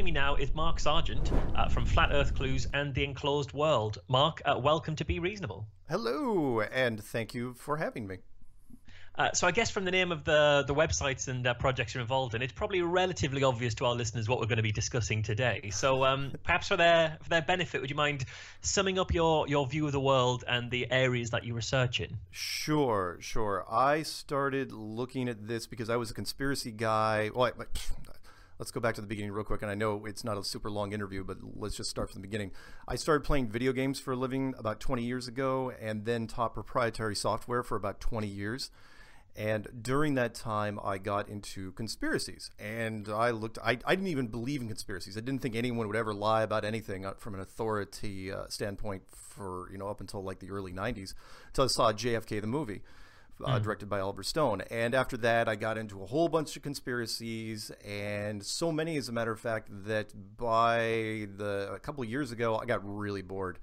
Joining me now is Mark Sargent uh, from Flat Earth Clues and The Enclosed World. Mark, uh, welcome to Be Reasonable. Hello, and thank you for having me. Uh, so I guess from the name of the the websites and uh, projects you're involved in, it's probably relatively obvious to our listeners what we're going to be discussing today. So um, perhaps for their for their benefit, would you mind summing up your your view of the world and the areas that you research in? Sure, sure. I started looking at this because I was a conspiracy guy. Well, I, let's go back to the beginning real quick. And I know it's not a super long interview, but let's just start from the beginning. I started playing video games for a living about 20 years ago, and then taught proprietary software for about 20 years. And during that time, I got into conspiracies. And I looked, I, I didn't even believe in conspiracies. I didn't think anyone would ever lie about anything uh, from an authority uh, standpoint for, you know, up until like the early 90s, until I saw JFK the movie. Uh, mm. directed by Oliver Stone. And after that, I got into a whole bunch of conspiracies, and so many, as a matter of fact, that by the a couple of years ago, I got really bored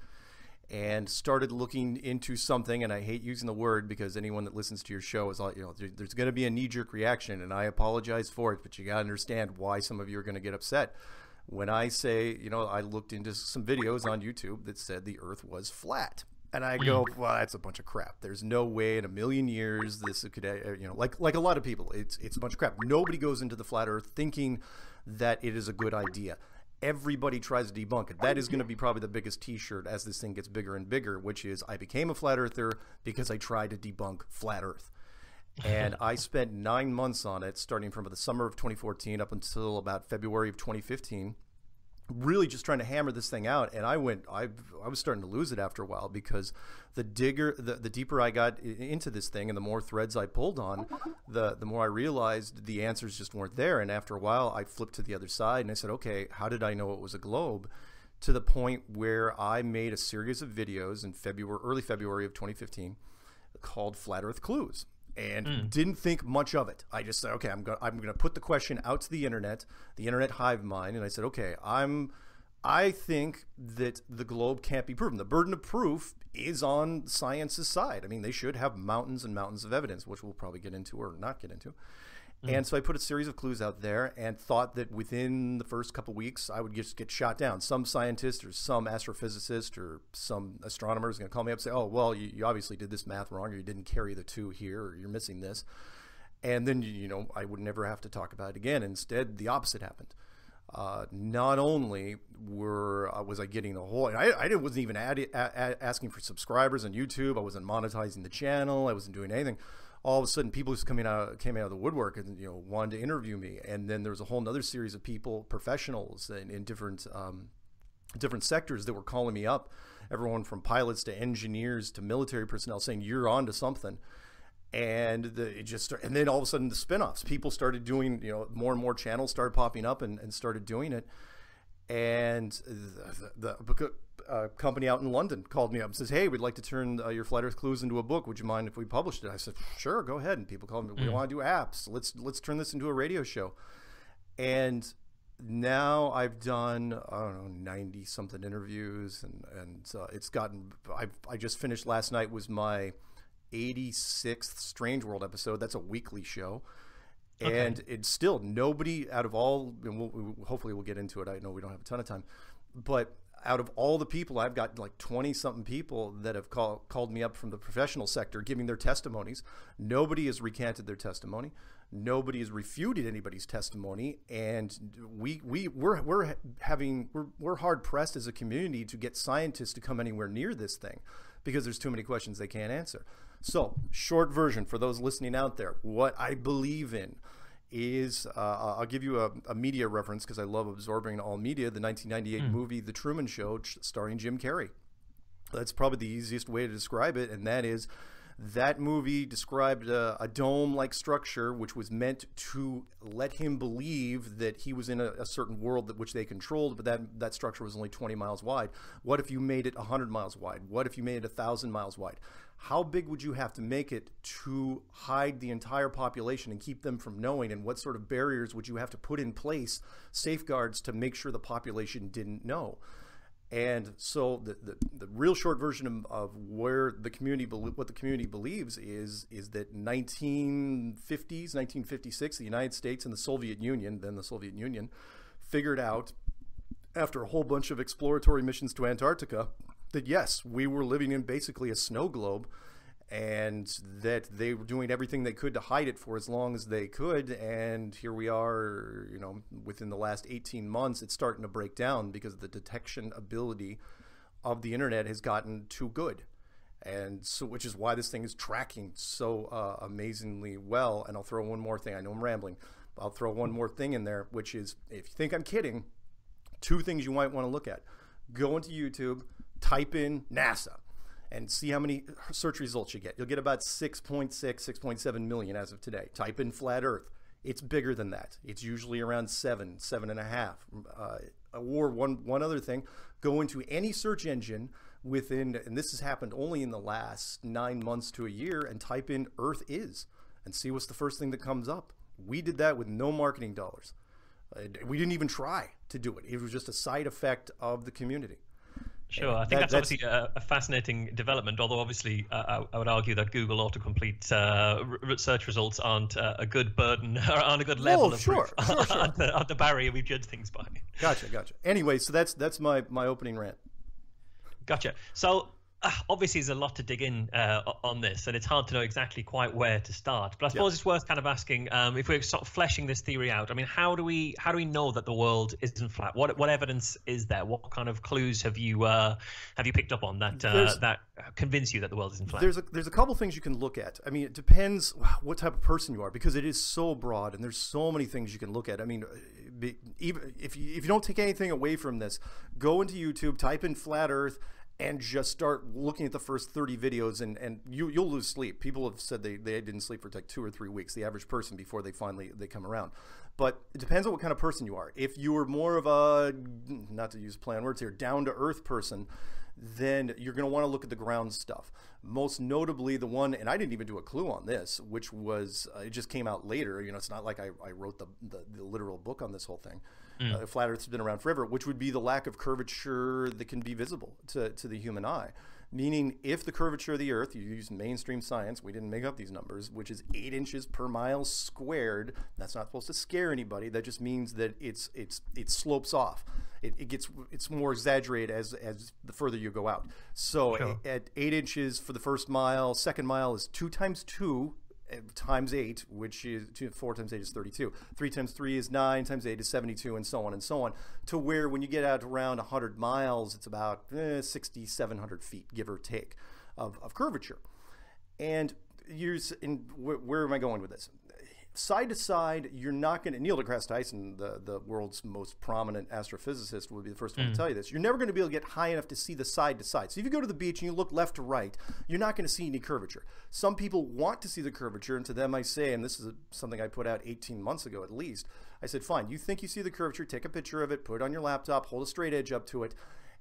and started looking into something and I hate using the word because anyone that listens to your show is all you know there, there's going to be a knee jerk reaction and I apologize for it but you got to understand why some of you are going to get upset when I say you know I looked into some videos on YouTube that said the earth was flat and I go, mm. well, that's a bunch of crap. There's no way in a million years this could, uh, you know, like like a lot of people, it's it's a bunch of crap. Nobody goes into the flat Earth thinking that it is a good idea everybody tries to debunk it. That is going to be probably the biggest T-shirt as this thing gets bigger and bigger, which is I became a flat earther because I tried to debunk flat Earth. and I spent nine months on it, starting from the summer of 2014 up until about February of 2015 really just trying to hammer this thing out and i went i i was starting to lose it after a while because the digger the, the deeper i got into this thing and the more threads i pulled on the the more i realized the answers just weren't there. And after a while i flipped to the other side and i said okay how did i know it was a globe? To the point where i made a series of videos in february early february of 2015 called flat earth clues and mm. didn't think much of it. I just said, okay, I'm going I'm going to put the question out to the internet, the internet hive mind, and I said, okay, I'm I think that the globe can't be proven. The burden of proof is on science's side. I mean, they should have mountains and mountains of evidence, which we'll probably get into or not get into. Mm. And so I put a series of clues out there and thought that within the first couple weeks I would just get shot down. Some scientist or some astrophysicist or some astronomer is going to call me up and say, "Oh, well, you, you, obviously did this math wrong, or you didn't carry the two here, or you're missing this." And then you know I would never have to talk about it again. Instead, the opposite happened. Uh, not only were uh, was I getting the whole, I, I wasn't even ad, asking for subscribers on YouTube. I wasn't monetizing the channel. I wasn't doing anything all of a sudden people just coming out came out of the woodwork and you know wanted to interview me. And then there was a whole other series of people professionals in, in different um, different sectors that were calling me up. Everyone from pilots to engineers to military personnel saying you're on to something. And the, it just started, and then all of a sudden the spin-offs people started doing you know more and more channels started popping up and, and started doing it and the, the, a company out in London called me up and says, "Hey, we'd like to turn uh, your Flat Earth Clues into a book. Would you mind if we published it?" I said, "Sure, go ahead." And people called me, "We mm. want to do apps. Let's let's turn this into a radio show." And now I've done I don't know ninety something interviews, and and uh, it's gotten. I I just finished last night was my 86th Strange World episode. That's a weekly show. Okay. And it's still nobody out of all, and we'll, we, hopefully we'll get into it. I know we don't have a ton of time, but out of all the people, I've got like 20 something people that have call, called me up from the professional sector giving their testimonies. Nobody has recanted their testimony. Nobody has refuted anybody's testimony. And we, we, we're, we're having, we're, we're hard pressed as a community to get scientists to come anywhere near this thing because there's too many questions they can't answer. So, short version for those listening out there, what I believe in is uh, I'll give you a, a media reference because I love absorbing all media. The 1998 mm. movie The Truman Show, starring Jim Carrey. That's probably the easiest way to describe it, and that is that movie described a, a dome-like structure which was meant to let him believe that he was in a, a, certain world that which they controlled, but that that structure was only 20 miles wide. What if you made it 100 miles wide? What if you made it 1,000 miles wide? How big would you have to make it to hide the entire population and keep them from knowing? And what sort of barriers would you have to put in place, safeguards to make sure the population didn't know? And so the, the, the real short version of, of, where the community what the community believes is is that 1950s 1956 the United States and the Soviet Union then the Soviet Union figured out after a whole bunch of exploratory missions to Antarctica that yes, we were living in basically a snow globe and that they were doing everything they could to hide it for as long as they could. And here we are you know within the last 18 months it's starting to break down because the detection ability of the internet has gotten too good. And so which is why this thing is tracking so uh, amazingly well. And i'll throw one more thing. I know i'm rambling. I'll throw one more thing in there which is if you think i'm kidding two things you might want to look at. Go into youtube type in nasa and see how many search results you get. You'll get about 6.6, 6.7 million as of today. Type in flat Earth. It's bigger than that. It's usually around seven, seven and a half. Uh, or one one other thing, go into any search engine within, and this has happened only in the last nine months to a year, and type in Earth is, and see what's the first thing that comes up. We did that with no marketing dollars. Uh, we didn't even try to do it. It was just a side effect of the community. Sure, I think that, that's, that's, obviously a, a, fascinating development. Although obviously, uh, I, I, would argue that Google autocomplete uh, search results aren't uh, a good burden, or aren't a good level of sure, proof sure, sure. on, the, on the barrier we judge things by. Gotcha, gotcha. Anyway, so that's that's my my opening rant. Gotcha. So obviously there's a lot to dig in uh, on this, and it's hard to know exactly quite where to start. But I suppose it's worth kind of asking um, if we're sort of fleshing this theory out. I mean, how do we how do we know that the world isn't flat? What what evidence is there? What kind of clues have you uh, have you picked up on that uh, that convince you that the world isn't flat? There's a there's a couple things you can look at. I mean, it depends what type of person you are because it is so broad, and there's so many things you can look at. I mean, even if you, if you don't take anything away from this, go into YouTube, type in flat Earth and just start looking at the first 30 videos and, and you, you'll lose sleep. People have said they, they didn't sleep for like two or three weeks, the average person before they finally they come around. But it depends on what kind of person you are. If you are more of a, not to use plan words here, down to earth person, then you're going to want to look at the ground stuff. Most notably, the one, and I didn't even do a clue on this, which was, uh, it just came out later. You know, it's not like I, I wrote the, the, the literal book on this whole thing. Mm. Uh, flat Earth's been around forever, which would be the lack of curvature that can be visible to, to the human eye. Meaning, if the curvature of the Earth, you use mainstream science, we didn't make up these numbers, which is eight inches per mile squared. That's not supposed to scare anybody. That just means that it's it's it slopes off. It, it gets it's more exaggerated as as the further you go out. So sure. at eight inches for the first mile, second mile is two times two times 8, which is two, 4 times 8 is 32. 3 times 3 is 9, times 8 is 72, and so on and so on. To where when you get out around 100 miles, it's about eh, 6,700 feet, give or take, of, of curvature. And where, where am I going with this? Side to side, you're not going to. Neil deGrasse Tyson, the, the world's most prominent astrophysicist, would be the first one mm. to tell you this. You're never going to be able to get high enough to see the side to side. So if you go to the beach and you look left to right, you're not going to see any curvature. Some people want to see the curvature, and to them I say, and this is a, something I put out 18 months ago at least, I said, fine, you think you see the curvature, take a picture of it, put it on your laptop, hold a straight edge up to it,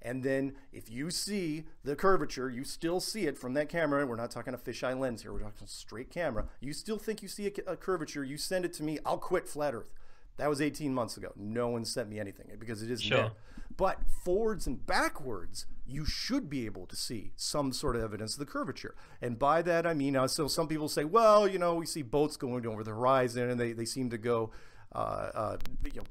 and then if you see the curvature, you still see it from that camera. We're not talking a fisheye lens here. We're talking a straight camera. You still think you see a, a curvature. You send it to me. I'll quit flat Earth. That was 18 months ago. No one sent me anything because it isn't sure. there. But forwards and backwards, you should be able to see some sort of evidence of the curvature. And by that, I mean, uh, so some people say, well, you know, we see boats going over the horizon and they, they seem to go, uh, uh, you know,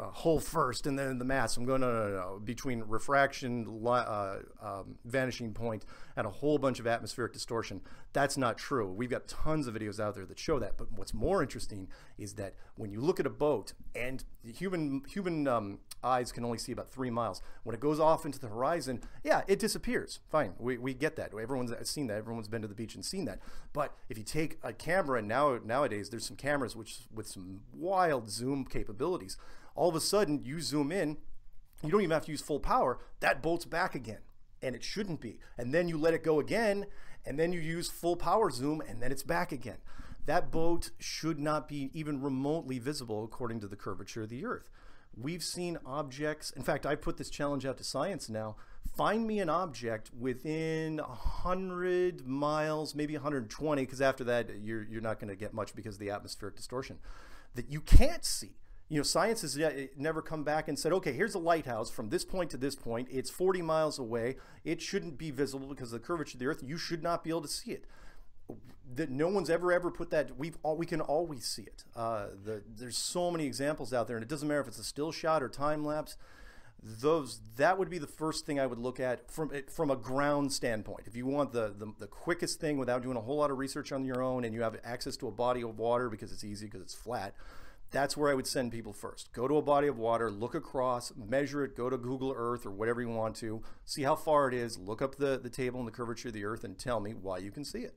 uh, hull first and then the mass. I'm going, no, no, no, no. Between refraction, uh, um, vanishing point, and a whole bunch of atmospheric distortion. That's not true. We've got tons of videos out there that show that. But what's more interesting is that when you look at a boat, and human human um, eyes can only see about three miles. When it goes off into the horizon, yeah, it disappears. Fine, we, we get that. Everyone's seen that. Everyone's been to the beach and seen that. But if you take a camera, and now nowadays there's some cameras which with some wild zoom capabilities all of a sudden you zoom in, you don't even have to use full power, that boat's back again. And it shouldn't be. And then you let it go again, and then you use full power zoom, and then it's back again. That boat should not be even remotely visible according to the curvature of the Earth. We've seen objects, in fact, I put this challenge out to science now. Find me an object within 100 miles, maybe 120, because after that, you're, you're not going to get much because of the atmospheric distortion, that you can't see you know, science has never come back and said, okay, here's a lighthouse from this point to this point. It's 40 miles away. It shouldn't be visible because of the curvature of the Earth. You should not be able to see it. that no one's ever ever put that we've all we can always see it uh, the, there's so many examples out there and it doesn't matter if it's a still shot or time lapse those that would be the first thing I would look at from it from a ground standpoint. If you want the, the, the quickest thing without doing a whole lot of research on your own, and you have access to a body of water because it's easy because it's flat, that's where I would send people first. Go to a body of water, look across, measure it, go to Google Earth or whatever you want to, see how far it is, look up the, the table and the curvature of the Earth, and tell me why you can see it.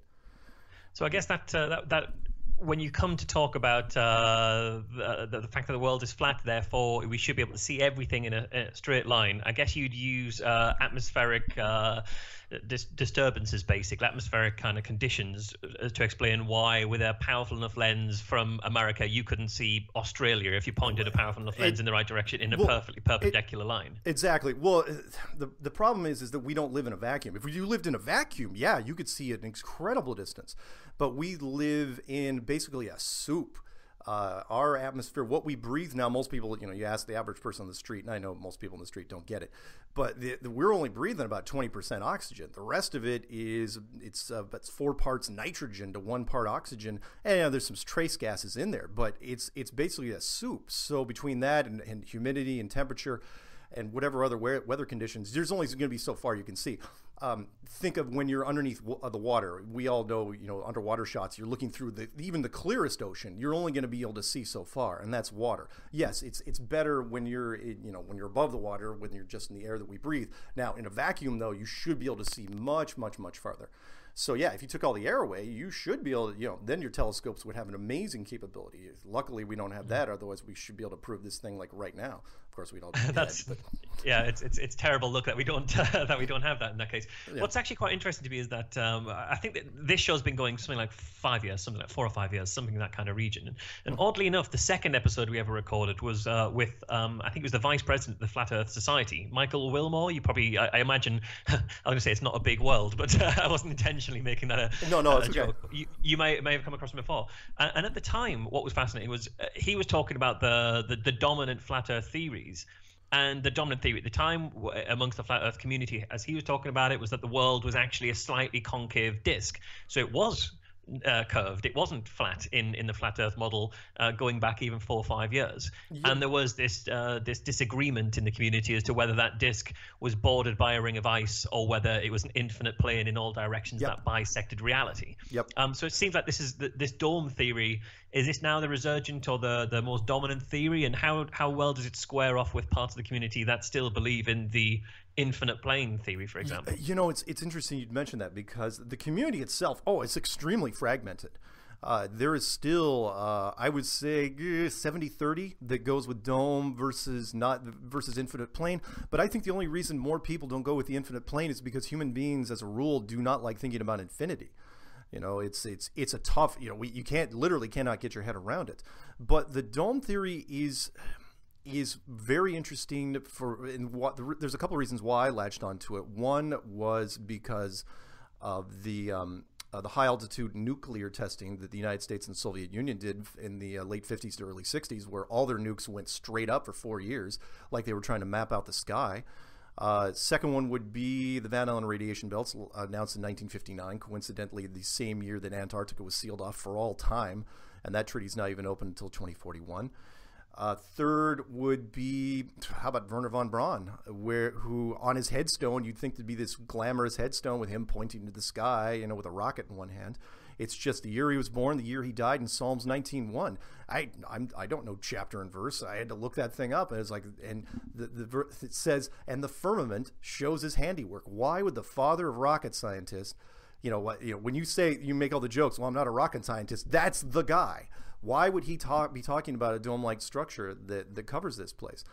So I guess that uh, that, that when you come to talk about uh, the, the, fact that the world is flat, therefore we should be able to see everything in a, in a straight line, I guess you'd use uh, atmospheric uh, dis- disturbances, basically atmospheric kind of conditions, uh, to explain why, with a powerful enough lens from America, you couldn't see Australia if you pointed a powerful enough lens it, in the right direction in a well, perfectly perpendicular it, line. Exactly. Well, uh, the the problem is is that we don't live in a vacuum. If you lived in a vacuum, yeah, you could see an incredible distance but we live in basically a soup. Uh, our atmosphere, what we breathe now, most people, you know, you ask the average person on the street, and I know most people on the street don't get it, but the, the, we're only breathing about 20% oxygen. The rest of it is, it's, uh, it's four parts nitrogen to one part oxygen. And you know, there's some trace gases in there, but it's, it's basically a soup. So between that and, and humidity and temperature, and whatever other weather conditions, there's only going to be so far you can see um, think of when you're underneath the water. We all know, you know, underwater shots. You're looking through the even the clearest ocean. You're only going to be able to see so far, and that's water. Yes, it's it's better when you're you know when you're above the water when you're just in the air that we breathe. Now in a vacuum though, you should be able to see much much much farther. So yeah, if you took all the air away, you should be able to, you know, then your telescopes would have an amazing capability. Luckily, we don't have that. Otherwise, we should be able to prove this thing like right now. Of course, we don't. That's yeah, it's, it's it's terrible. Look that we don't uh, that we don't have that in that case. Yeah. What's actually quite interesting to me is that um, I think that this show's been going something like five years, something like four or five years, something in that kind of region. And, and mm-hmm. oddly enough, the second episode we ever recorded was uh, with um, I think it was the vice president of the Flat Earth Society, Michael Wilmore. You probably I, I imagine I'm going to say it's not a big world, but uh, I wasn't intentionally making that a no no it's a okay. joke. You, you may may have come across him before. And, and at the time, what was fascinating was uh, he was talking about the, the the dominant flat Earth theories and the dominant theory at the time amongst the flat Earth community, as he was talking about it, was that the world was actually a slightly concave disk. So it was uh, curved. It wasn't flat in, in the flat Earth model, uh, going back even four or five years. Yeah. And there was this uh, this disagreement in the community as to whether that disk was bordered by a ring of ice or whether it was an infinite plane in all directions yep. that bisected reality. Yep. Um, so it seems like this is the, this dome theory. Is this now the resurgent or the the most dominant theory? And how how well does it square off with parts of the community that still believe in the infinite plane theory, for example. You know, it's it's interesting you'd mention that because the community itself, oh, it's extremely fragmented. Uh, there is still, uh, I would say, 70-30 that goes with dome versus not versus infinite plane. But I think the only reason more people don't go with the infinite plane is because human beings, as a rule, do not like thinking about infinity. You know, it's it's it's a tough. You know, we, you can't literally cannot get your head around it. But the dome theory is is very interesting for in what there's a couple of reasons why I latched onto it. One was because of the um, uh, the high altitude nuclear testing that the United States and Soviet Union did in the uh, late 50s to early 60s, where all their nukes went straight up for four years, like they were trying to map out the sky. Uh, second one would be the Van Allen radiation belts announced in 1959, coincidentally the same year that Antarctica was sealed off for all time, and that treaty is not even open until 2041. Uh, third would be how about Wernher von Braun, where who on his headstone you'd think to be this glamorous headstone with him pointing to the sky, you know, with a rocket in one hand. It's just the year he was born, the year he died in Psalms 19:1. I I'm, I don't know chapter and verse. I had to look that thing up, and it's like, and the, the it says, and the firmament shows his handiwork. Why would the father of rocket scientists, you know, what you know, when you say you make all the jokes, well, I'm not a rocket scientist. That's the guy why would he talk be talking about a dome-like structure that, that covers this place?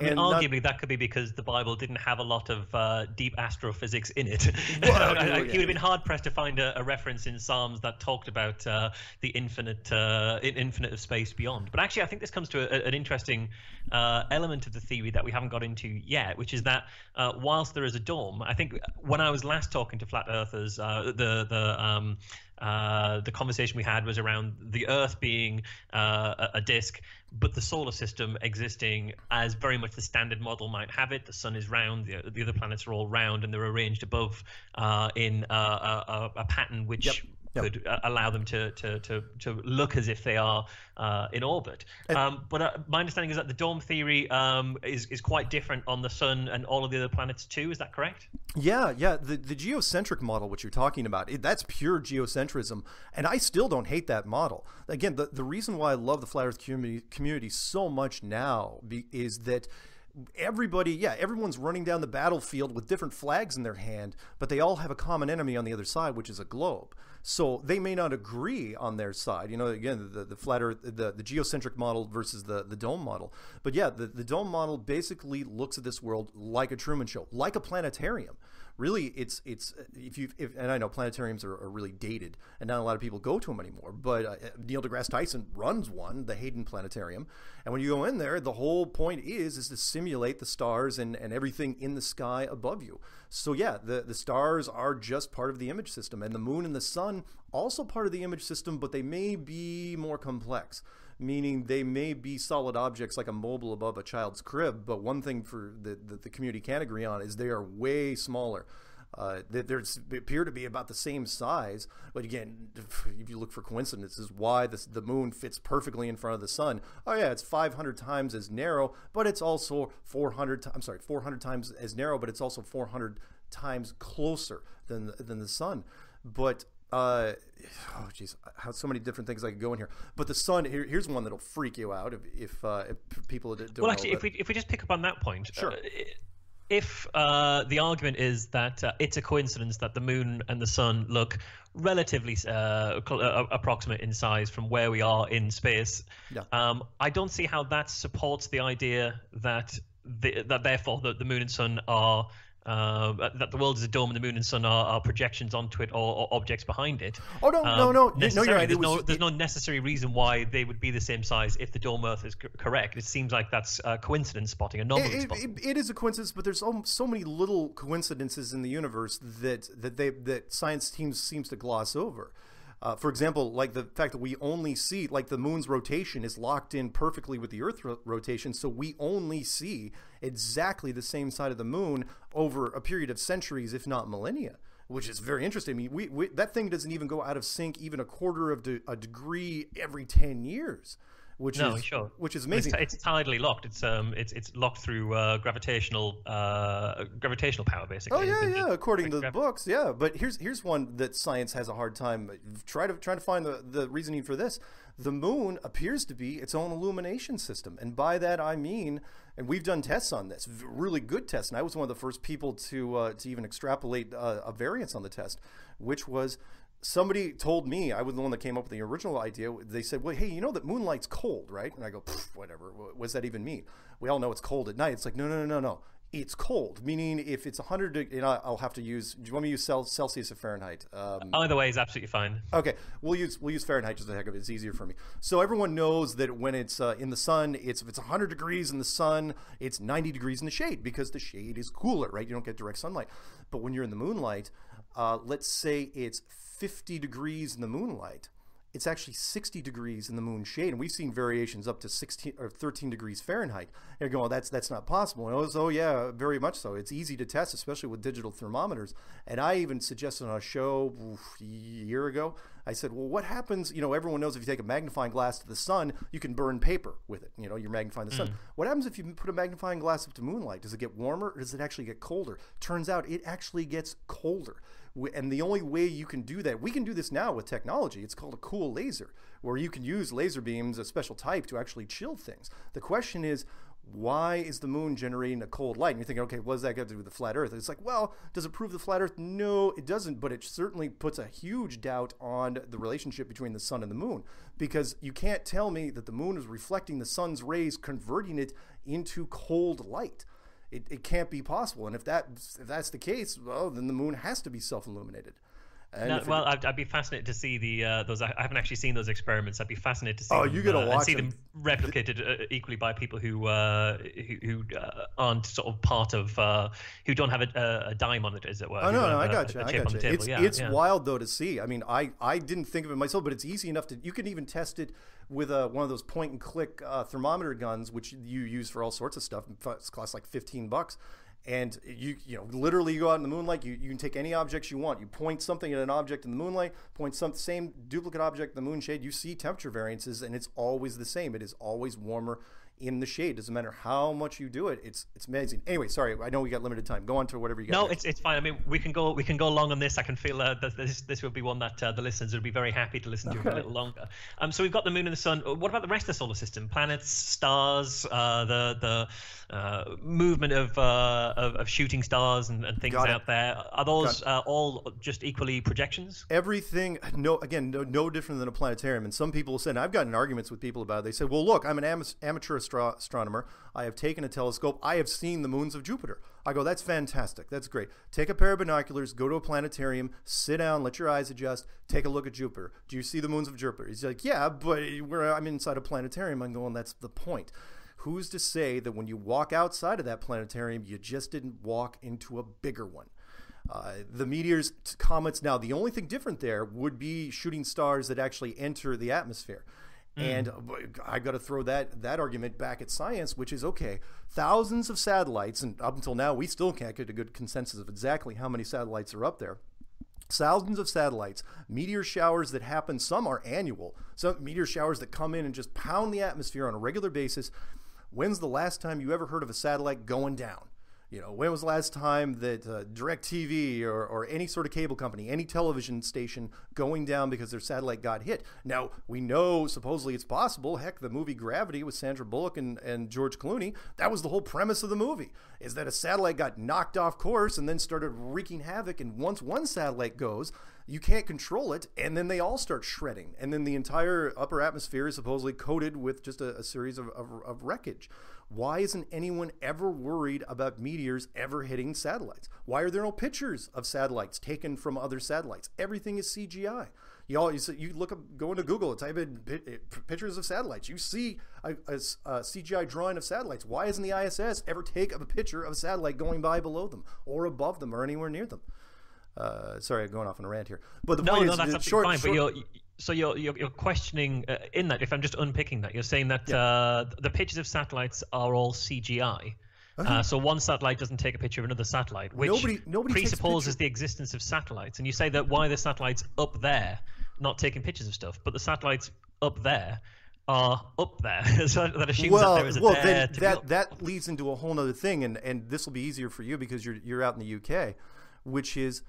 And I mean, arguably, that could be because the Bible didn't have a lot of uh, deep astrophysics in it. Well, he would have been hard pressed to find a, a, reference in Psalms that talked about uh, the infinite, uh, infinite of space beyond. But actually, I think this comes to a, an interesting uh, element of the theory that we haven't got into yet, which is that uh, whilst there is a dome, I think when I was last talking to flat earthers, uh, the the um, uh, the conversation we had was around the Earth being uh, a, disk, but the solar system existing as very much the standard model might have it. The sun is round, the, the other planets are all round, and they're arranged above uh, in a, a, pattern which. Yep yep. could uh, allow them to, to, to, to look as if they are uh, in orbit. Um, but uh, my understanding is that the dome theory um, is, is quite different on the sun and all of the other planets too. Is that correct? Yeah, yeah. The, the geocentric model, which you're talking about, it, that's pure geocentrism. And I still don't hate that model. Again, the, the reason why I love the Flat Earth community, community so much now be, is that everybody, yeah, everyone's running down the battlefield with different flags in their hand, but they all have a common enemy on the other side, which is a globe. So they may not agree on their side. You know, again, the, the flat Earth, the, the geocentric model versus the, the dome model. But yeah, the, the dome model basically looks at this world like a Truman Show, like a planetarium really it's it's if you if and I know planetariums are, are, really dated and not a lot of people go to them anymore but uh, Neil deGrasse Tyson runs one the Hayden Planetarium. And when you go in there the whole point is is to simulate the stars and and everything in the sky above you. So yeah the the stars are just part of the image system and the moon and the sun also part of the image system but they may be more complex meaning they may be solid objects like a mobile above a child's crib, but one thing for the, the, the community can agree on is they are way smaller. Uh, they, they appear to be about the same size, but again, if you look for coincidences, why this, the moon fits perfectly in front of the sun? Oh yeah, it's 500 times as narrow, but it's also 400. I'm sorry, 400 times as narrow, but it's also 400 times closer than than the sun. But uh, oh jeez, how so many different things I could go in here. But the sun here, here's one that'll freak you out if if, uh, if people don't. Well, actually, if we if we just pick up on that point, sure. Uh, if uh, the argument is that uh, it's a coincidence that the moon and the sun look relatively uh, uh, approximate in size from where we are in space, yeah. um, I don't see how that supports the idea that the, that therefore the, the moon and sun are uh, that the world is a dome and the moon and sun are, are projections onto it or, or, objects behind it. Oh no, um, no, no, no! You're right. There's, was, no, there's no necessary reason why they would be the same size if the dome Earth is correct. It seems like that's a coincidence spotting, anomaly it, spotting. It, it is a coincidence, but there's so, so many little coincidences in the universe that that they that science teams seems to gloss over. Uh, for example, like the fact that we only see, like the moon's rotation is locked in perfectly with the Earth ro- rotation, so we only see exactly the same side of the moon over a period of centuries, if not millennia, which is very interesting. I mean, we, we that thing doesn't even go out of sync even a quarter of de- a degree every 10 years which no, is sure. which is amazing. It's, it's tidally locked. It's um, it's it's locked through uh, gravitational uh, gravitational power, basically. Oh yeah, yeah. According to the books, yeah. But here's here's one that science has a hard time try to trying to find the the reasoning for this. The moon appears to be its own illumination system, and by that I mean, and we've done tests on this, really good tests, and I was one of the first people to uh, to even extrapolate uh, a variance on the test, which was somebody told me I was the one that came up with the original idea. They said, "Well, hey, you know that moonlight's cold, right?" And I go, "Whatever. What does that even mean?" We all know it's cold at night. It's like, no, no, no, no, no. It's cold, meaning if it's 100, you know, I'll have to use. Do you want me to use Celsius or Fahrenheit? Um, Either way is absolutely fine. Okay, we'll use we'll use Fahrenheit just the heck of it. It's easier for me. So everyone knows that when it's uh, in the sun, it's if it's 100 degrees in the sun, it's 90 degrees in the shade because the shade is cooler, right? You don't get direct sunlight. But when you're in the moonlight, uh, let's say it's 50 degrees in the moonlight, it's actually 60 degrees in the moon shade, and we've seen variations up to 16 or 13 degrees Fahrenheit. And you're going, that's that's not possible. And I was, oh yeah, very much so. It's easy to test, especially with digital thermometers. And I even suggested on a show oof, a year ago. I said, well, what happens? You know, everyone knows if you take a magnifying glass to the sun, you can burn paper with it. You know, you're magnifying the sun. Mm. What happens if you put a magnifying glass up to moonlight? Does it get warmer or does it actually get colder? Turns out it actually gets colder and the only way you can do that, we can do this now with technology. It's called a cool laser, where you can use laser beams, a special type, to actually chill things. The question is, why is the moon generating a cold light? And you're thinking, okay, what does that got to do with the flat Earth? It's like, well, does it prove the flat Earth? No, it doesn't, but it certainly puts a huge doubt on the relationship between the sun and the moon because you can't tell me that the moon is reflecting the sun's rays, converting it into cold light it, it can't be possible. And if that if that's the case, well, then the moon has to be self illuminated. No, well, I'd, I'd, be fascinated to see the uh, those. I haven't actually seen those experiments. I'd be fascinated to see. Oh, them, you gotta uh, watch see them. them replicated uh, equally by people who uh, who, who uh, aren't sort of part of uh, who don't have a, a, dime on it, as it were. Oh no, no, I got you. I got you. It's yeah, it's yeah. wild though to see. I mean, I I didn't think of it myself, but it's easy enough to. You can even test it with a, one of those point and click thermometer guns, which you use for all sorts of stuff. It costs like fifteen bucks and you you know literally you go out in the moonlight you, you can take any objects you want. You point something at an object in the moonlight point some same duplicate object in the moonshade you see temperature variances and it's always the same. It is always warmer in the shade. Doesn't matter how much you do it. It's it's amazing. Anyway, sorry, I know we got limited time. Go on to whatever you got. No, it's it's fine. I mean, we can go we can go long on this. I can feel uh, that this this would be one that uh, the listeners would be very happy to listen to okay. a little longer. Um, so we've got the moon and the sun. What about the rest of the solar system? Planets, stars, uh, the the uh, movement of, uh, of, of shooting stars and, and things out there. Are those uh, all just equally projections? Everything. No, again, no, no different than a planetarium. And some people said, I've gotten arguments with people about it. They said, well, look, I'm an am- amateur astro- astronomer. I have taken a telescope. I have seen the moons of Jupiter. I go, that's fantastic. That's great. Take a pair of binoculars, go to a planetarium, sit down, let your eyes adjust, take a look at Jupiter. Do you see the moons of Jupiter? He's like, yeah, but I'm inside a planetarium. I'm going, that's the point. Who's to say that when you walk outside of that planetarium, you just didn't walk into a bigger one? Uh, the meteors, comets. Now, the only thing different there would be shooting stars that actually enter the atmosphere. Mm. And uh, I got to throw that that argument back at science, which is okay. Thousands of satellites, and up until now, we still can't get a good consensus of exactly how many satellites are up there. Thousands of satellites, meteor showers that happen. Some are annual. Some meteor showers that come in and just pound the atmosphere on a regular basis. When's the last time you ever heard of a satellite going down? You know, when was the last time that uh, DirecTV or, or any sort of cable company, any television station going down because their satellite got hit? Now, we know supposedly it's possible. Heck, the movie Gravity with Sandra Bullock and, and George Clooney, that was the whole premise of the movie, is that a satellite got knocked off course and then started wreaking havoc. And once one satellite goes, you can't control it, and then they all start shredding. And then the entire upper atmosphere is supposedly coated with just a, a series of, of, of wreckage. Why isn't anyone ever worried about meteors ever hitting satellites? Why are there no pictures of satellites taken from other satellites? Everything is CGI. You all, you, you look up, go into Google, type in pictures of satellites. You see a, a, a, CGI drawing of satellites. Why isn't the ISS ever take a picture of a satellite going by below them, or above them, or anywhere near them? Uh, sorry, I'm going off on a rant here. But the no, point no, is, that's short, fine. Short, but you're, so you're, you're, you're questioning uh, in that. If I'm just unpicking that, you're saying that yeah. uh, the pictures of satellites are all CGI. Uh-huh. Uh, so one satellite doesn't take a picture of another satellite, which nobody, nobody presupposes the existence of satellites. And you say that why the satellites up there not taking pictures of stuff, but the satellites up there are up there. so that assumes well, that there is a well, there then that that leads into a whole other thing, and and this will be easier for you because you're you're out in the UK, which is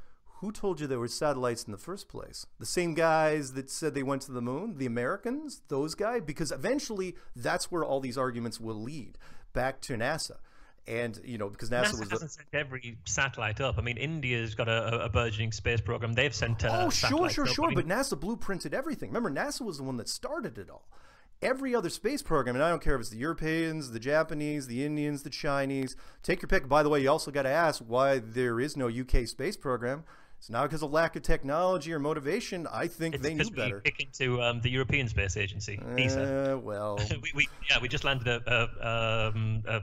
who told you there were satellites in the first place? The same guys that said they went to the moon? The Americans? Those guys? Because eventually that's where all these arguments will lead back to NASA. And you know, because NASA, NASA was hasn't sent every satellite up. I mean, India's got a, a burgeoning space program. They've sent. Uh, oh, sure, sure, sure. I mean, but NASA blueprinted everything. Remember, NASA was the one that started it all every other space program, and I don't care if it's the Europeans, the Japanese, the Indians, the Chinese, take your pick. By the way, you also got to ask why there is no UK space program. It's not because of lack of technology or motivation. I think it's they knew better. Pick into um, the European Space Agency, ESA. Uh, well, we, we, yeah, we just landed a, a, um, a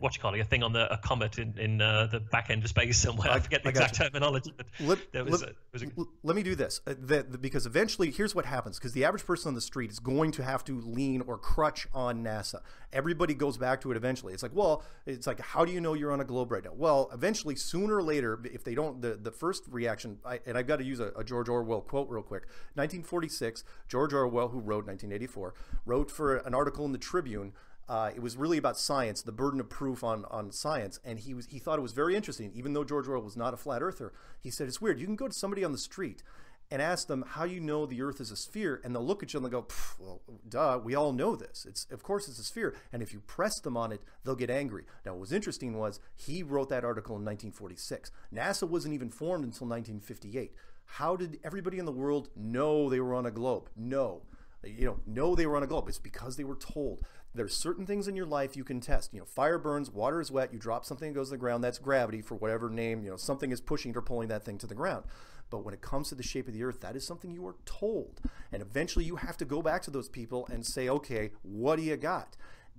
what you call it, a thing on the a comet in, in uh, the back end of space somewhere. I, I forget the I exact you. terminology, but let, was, let, was a... let, me do this uh, the, the, because eventually here's what happens because the average person on the street is going to have to lean or crutch on NASA. Everybody goes back to it eventually. It's like, well, it's like, how do you know you're on a globe right now? Well, eventually, sooner or later, if they don't, the, the first reaction, I, and I've got to use a, a George Orwell quote real quick. 1946, George Orwell, who wrote 1984, wrote for an article in the Tribune uh, it was really about science, the burden of proof on, on science, and he was he thought it was very interesting. Even though George Orwell was not a flat earther, he said it's weird. You can go to somebody on the street and ask them how you know the Earth is a sphere, and they'll look at you and they'll go, "Well, duh, we all know this. It's of course it's a sphere." And if you press them on it, they'll get angry. Now, what was interesting was he wrote that article in 1946. NASA wasn't even formed until 1958. How did everybody in the world know they were on a globe? No you know, know they were on a globe. It's because they were told. There's certain things in your life you can test. You know, fire burns, water is wet, you drop something that goes to the ground, that's gravity for whatever name, you know, something is pushing or pulling that thing to the ground. But when it comes to the shape of the earth, that is something you are told. And eventually you have to go back to those people and say, okay, what do you got?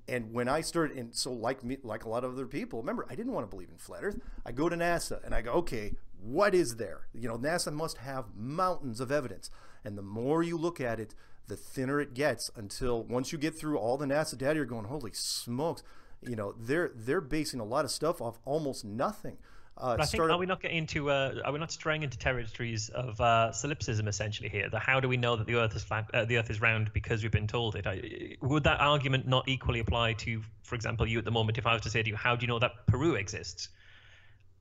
And when I started, and so like me, like a lot of other people, remember, I didn't want to believe in flat Earth. I go to NASA and I go, okay, what is there? You know, NASA must have mountains of evidence. And the more you look at it, the thinner it gets until once you get through all the NASA data, you're going, holy smokes. You know, they're they're basing a lot of stuff off almost nothing. Uh, I think are we not getting into uh, are we not straying into territories of uh, solipsism essentially here? The how do we know that the Earth is flat, uh, the Earth is round because we've been told it? I, would that argument not equally apply to, for example, you at the moment? If I was to say to you, how do you know that Peru exists?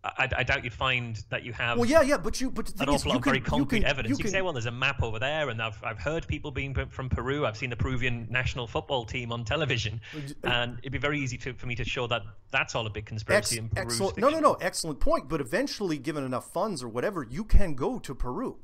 I, I, doubt you'd find that you have. Well, yeah, yeah, but you, but an awful lot of very concrete you can, evidence. You, can, you, say, well, there's a map over there, and I've, I've heard people being from Peru. I've seen the Peruvian national football team on television, uh, and it'd be very easy to, for me to show that that's all a big conspiracy Ex, in Peru. Excellent. No, no, no, excellent point. But eventually, given enough funds or whatever, you can go to Peru.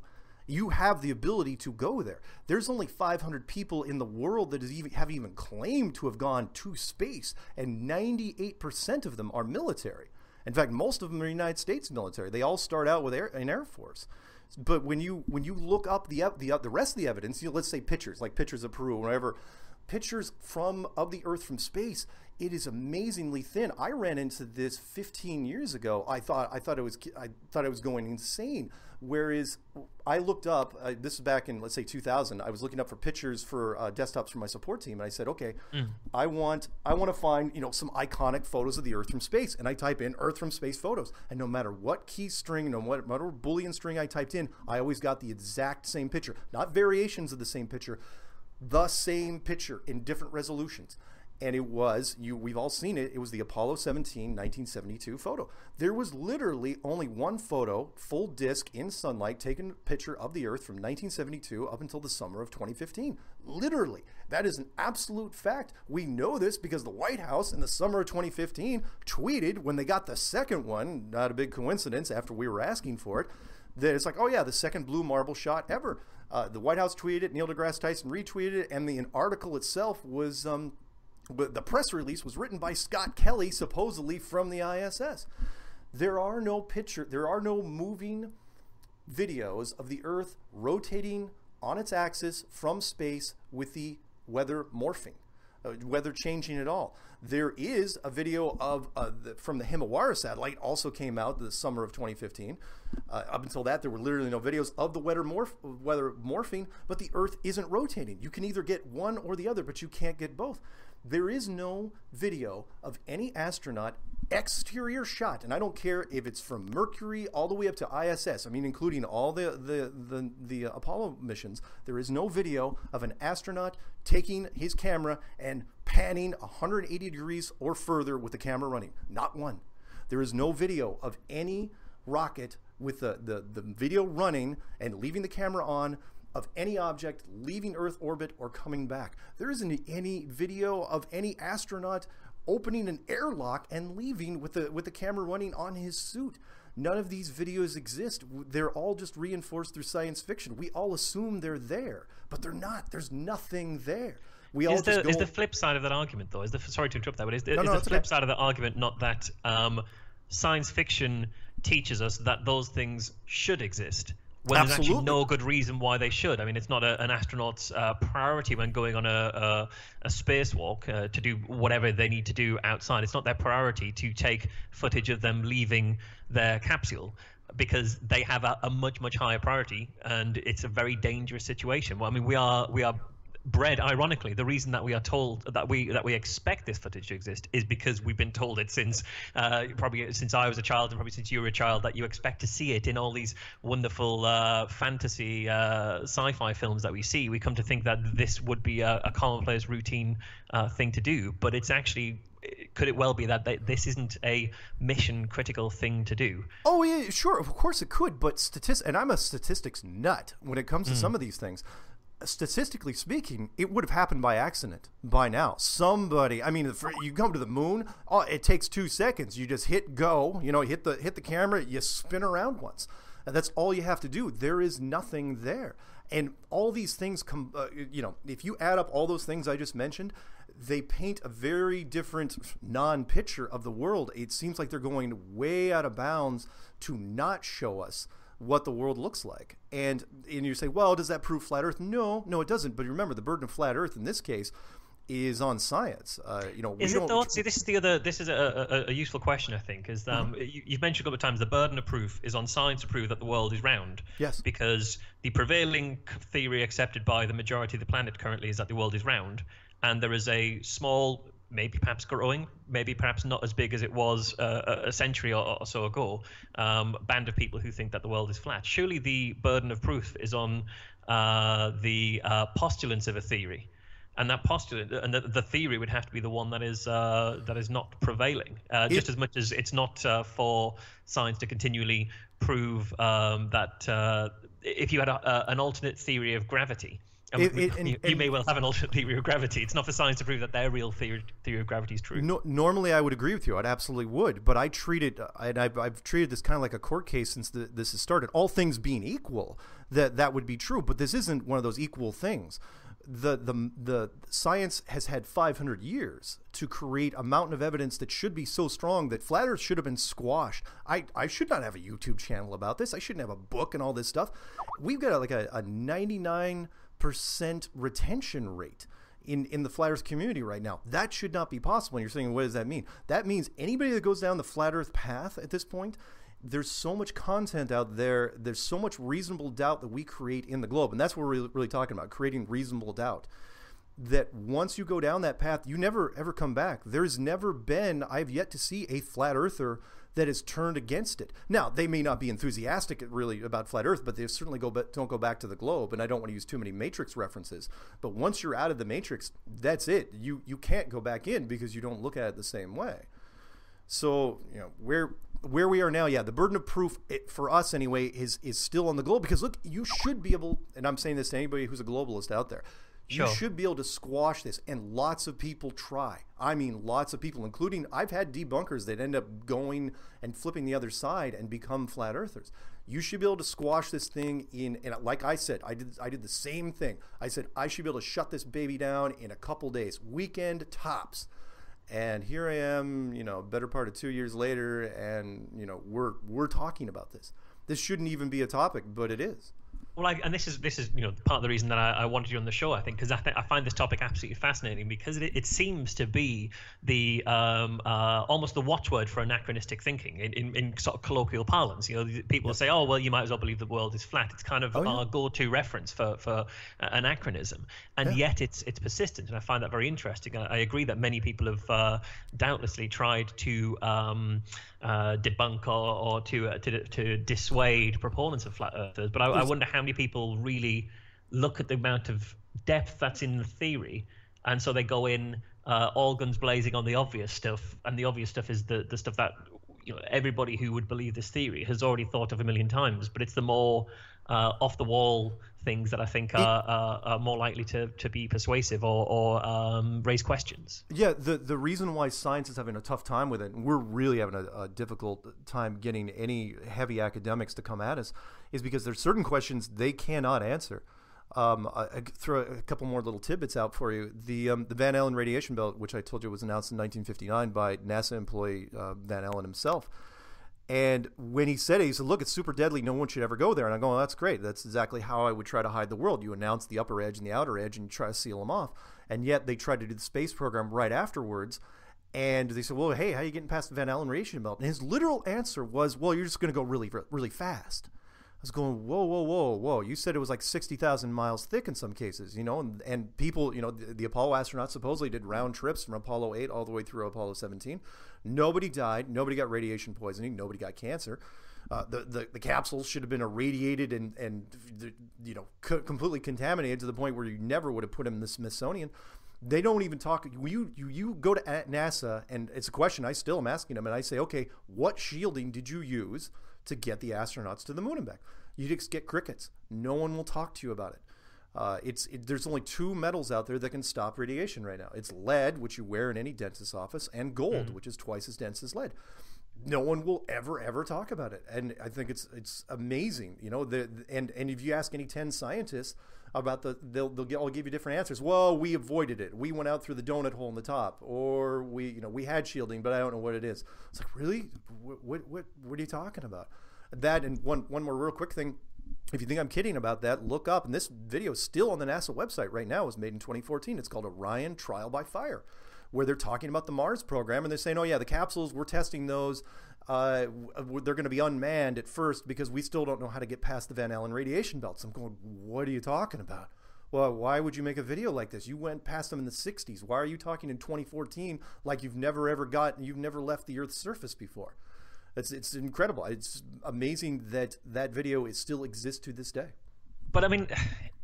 You have the ability to go there. There's only 500 people in the world that even, have even claimed to have gone to space, and 98% of them are military. In fact, most of them are United States military. They all start out with air, an Air Force. But when you when you look up the the the rest of the evidence, you know, let's say pictures like pictures of Peru or whatever, pictures from of the Earth from space, it is amazingly thin. I ran into this 15 years ago. I thought I thought it was I thought it was going insane. Whereas I looked up, uh, this is back in let's say 2000. I was looking up for pictures for uh, desktops for my support team, and I said, okay, mm. I want I want to find you know some iconic photos of the Earth from space, and I type in Earth from space photos, and no matter what key string, no matter what Boolean string I typed in, I always got the exact same picture, not variations of the same picture, the same picture in different resolutions and it was you we've all seen it it was the apollo 17 1972 photo. There was literally only one photo full disc in sunlight taken picture of the earth from 1972 up until the summer of 2015 literally. That is an absolute fact. We know this because the white house in the summer of 2015 tweeted when they got the second one not a big coincidence after we were asking for it that it's like oh yeah the second blue marble shot ever. Uh, the White House tweeted it, Neil deGrasse Tyson retweeted it, and the an article itself was um, the press release was written by Scott Kelly, supposedly from the ISS. There are no picture, there are no moving videos of the Earth rotating on its axis from space with the weather morphing, uh, weather changing at all. There is a video of uh, the, from the Himawari satellite, also came out the summer of 2015. Uh, up until that, there were literally no videos of the weather, morph- weather morphing, but the Earth isn't rotating. You can either get one or the other, but you can't get both there is no video of any astronaut exterior shot and i don't care if it's from mercury all the way up to iss i mean including all the the the, the apollo missions there is no video of an astronaut taking his camera and panning 180 degrees or further with the camera running. Not one. There is no video of any rocket with the, the, the video running and leaving the camera on of any object leaving Earth orbit or coming back. There isn't any video of any astronaut opening an airlock and leaving with the with the camera running on his suit. None of these videos exist. They're all just reinforced through science fiction. We all assume they're there, but they're not. There's nothing there. We is, the, go... is the flip side of that argument, though? Is the sorry to interrupt that, but is, the, no, is no, the flip okay. side of the argument not that um, science fiction teaches us that those things should exist? When Absolutely. there's actually no good reason why they should. I mean, it's not a, an astronaut's uh, priority when going on a, a, a spacewalk uh, to do whatever they need to do outside. It's not their priority to take footage of them leaving their capsule because they have a, a much much higher priority and it's a very dangerous situation. Well, I mean, we are we are bred ironically the reason that we are told that we that we expect this footage to exist is because we've been told it since uh, probably since I was a child and probably since you were a child that you expect to see it in all these wonderful uh, fantasy uh, sci-fi films that we see we come to think that this would be a, a commonplace routine uh, thing to do but it's actually could it well be that they, this isn't a mission critical thing to do? Oh yeah, sure, of course it could, but statistics and I'm a statistics nut when it comes to mm. some of these things statistically speaking, it would have happened by accident by now. Somebody, I mean, you come to the moon, oh, it takes two seconds. You just hit go, you know, hit the hit the camera, you spin around once. And that's all you have to do. There is nothing there, and all these things come. Uh, you know, if you add up all those things I just mentioned, they paint a very different non-picture of the world. It seems like they're going way out of bounds to not show us what the world looks like. And and you say, well, does that prove flat Earth? No, no, it doesn't. But remember, the burden of flat Earth in this case is on science. Uh, you know, is it though? See, this is the other. This is a, a, a useful question. I think is um, mm-hmm. you, have mentioned a couple of times the burden of proof is on science to prove that the world is round. Yes. Because the prevailing theory accepted by the majority of the planet currently is that the world is round, and there is a small maybe perhaps growing, maybe perhaps not as big as it was uh, a century or, or so ago, um, band of people who think that the world is flat. Surely the burden of proof is on uh, the uh, postulants of a theory. And that postulate and the, the, theory would have to be the one that is uh, that is not prevailing, uh, just as much as it's not uh, for science to continually prove um, that if you had a, an alternate theory of gravity, it, it, and, you, you, may well have an alternate theory of gravity. It's not for science to prove that their real theory, theory of gravity is true. No, normally, I would agree with you. I absolutely would. But I treat it, uh, and I've, I've treated this kind of like a court case since the, this has started. All things being equal, that that would be true. But this isn't one of those equal things. The, the the science has had 500 years to create a mountain of evidence that should be so strong that flat Earth should have been squashed. I, I should not have a YouTube channel about this. I shouldn't have a book and all this stuff. We've got like a, a 99 percent retention rate in, in the flat earth community right now. That should not be possible. And you're saying, what does that mean? That means anybody that goes down the flat earth path at this point, there's so much content out there. There's so much reasonable doubt that we create in the globe. And that's what we're really talking about creating reasonable doubt. That once you go down that path, you never ever come back. There's never been, I've yet to see a flat earther that is turned against it. Now, they may not be enthusiastic really about flat Earth, but they certainly go but don't go back to the globe. And I don't want to use too many Matrix references, but once you're out of the Matrix, that's it. You you can't go back in because you don't look at it the same way. So you know where where we are now, yeah, the burden of proof it, for us anyway is is still on the globe because look, you should be able, and I'm saying this to anybody who's a globalist out there. Sure. You should be able to squash this, and lots of people try. I mean, lots of people, including I've had debunkers that end up going and flipping the other side and become flat earthers. You should be able to squash this thing in, and like I said, I did I did the same thing. I said I should be able to shut this baby down in a couple days, weekend tops. And here I am, you know, better part of two years later, and you know, we're we're talking about this. This shouldn't even be a topic, but it is. Well, I, and this is this is you know part of the reason that I, I wanted you on the show. I think because I think I find this topic absolutely fascinating because it, it seems to be the um, uh, almost the watchword for anachronistic thinking in, in, in, sort of colloquial parlance. You know, people say, "Oh, well, you might as well believe the world is flat." It's kind of oh, yeah. our go-to reference for for anachronism, and yeah. yet it's it's persistent, and I find that very interesting. I, I agree that many people have uh, doubtlessly tried to um, uh, debunk or, or to, uh, to to dissuade proponents of flat earthers, but I, I wonder how many people really look at the amount of depth that's in the theory, and so they go in uh, all guns blazing on the obvious stuff, and the obvious stuff is the the stuff that you know everybody who would believe this theory has already thought of a million times, but it's the more uh, off the wall things that I think are, are, are, more likely to, to be persuasive or, or um, raise questions. Yeah, the, the reason why science is having a tough time with it, and we're really having a, a difficult time getting any heavy academics to come at us, is because there's certain questions they cannot answer. Um, I, I, throw a couple more little tidbits out for you. The um, the Van Allen radiation belt, which I told you was announced in 1959 by NASA employee uh, Van Allen himself, and when he said it, he said, "Look, it's super deadly. No one should ever go there." And I go, well, "That's great. That's exactly how I would try to hide the world. You announce the upper edge and the outer edge, and you try to seal them off." And yet they tried to do the space program right afterwards. And they said, "Well, hey, how are you getting past the Van Allen radiation belt?" And his literal answer was, "Well, you're just going to go really, really fast." I was going, whoa, whoa, whoa, whoa! You said it was like sixty thousand miles thick in some cases, you know, and and people, you know, the, the, Apollo astronauts supposedly did round trips from Apollo eight all the way through Apollo seventeen. Nobody died. Nobody got radiation poisoning. Nobody got cancer. Uh, the, the the capsules should have been irradiated and and you know completely contaminated to the point where you never would have put them in the Smithsonian. They don't even talk. You you you go to NASA and it's a question I still am asking them, and I say, okay, what shielding did you use? To get the astronauts to the moon and back. You just get crickets. No one will talk to you about it. Uh, it's it, there's only two metals out there that can stop radiation right now. It's lead, which you wear in any dentist's office, and gold, mm which is twice as dense as lead. No one will ever ever talk about it, and I think it's it's amazing. You know, the, and and if you ask any ten scientists about the, they'll they'll all give you different answers. Well, we avoided it. We went out through the donut hole in the top, or we you know we had shielding, but I don't know what it is. It's like really, what what what, what are you talking about? That and one one more real quick thing. If you think I'm kidding about that, look up. And this video is still on the NASA website right now. It was made in 2014. It's called Orion Trial by Fire, where they're talking about the Mars program and they're saying, oh, yeah, the capsules, we're testing those. Uh, they're going to be unmanned at first because we still don't know how to get past the Van Allen radiation belts. I'm going, what are you talking about? well, why would you make a video like this? You went past them in the 60s. Why are you talking in 2014 like you've never ever gotten, you've never left the Earth's surface before? It's, it's incredible. It's amazing that that video is still exists to this day. But I mean,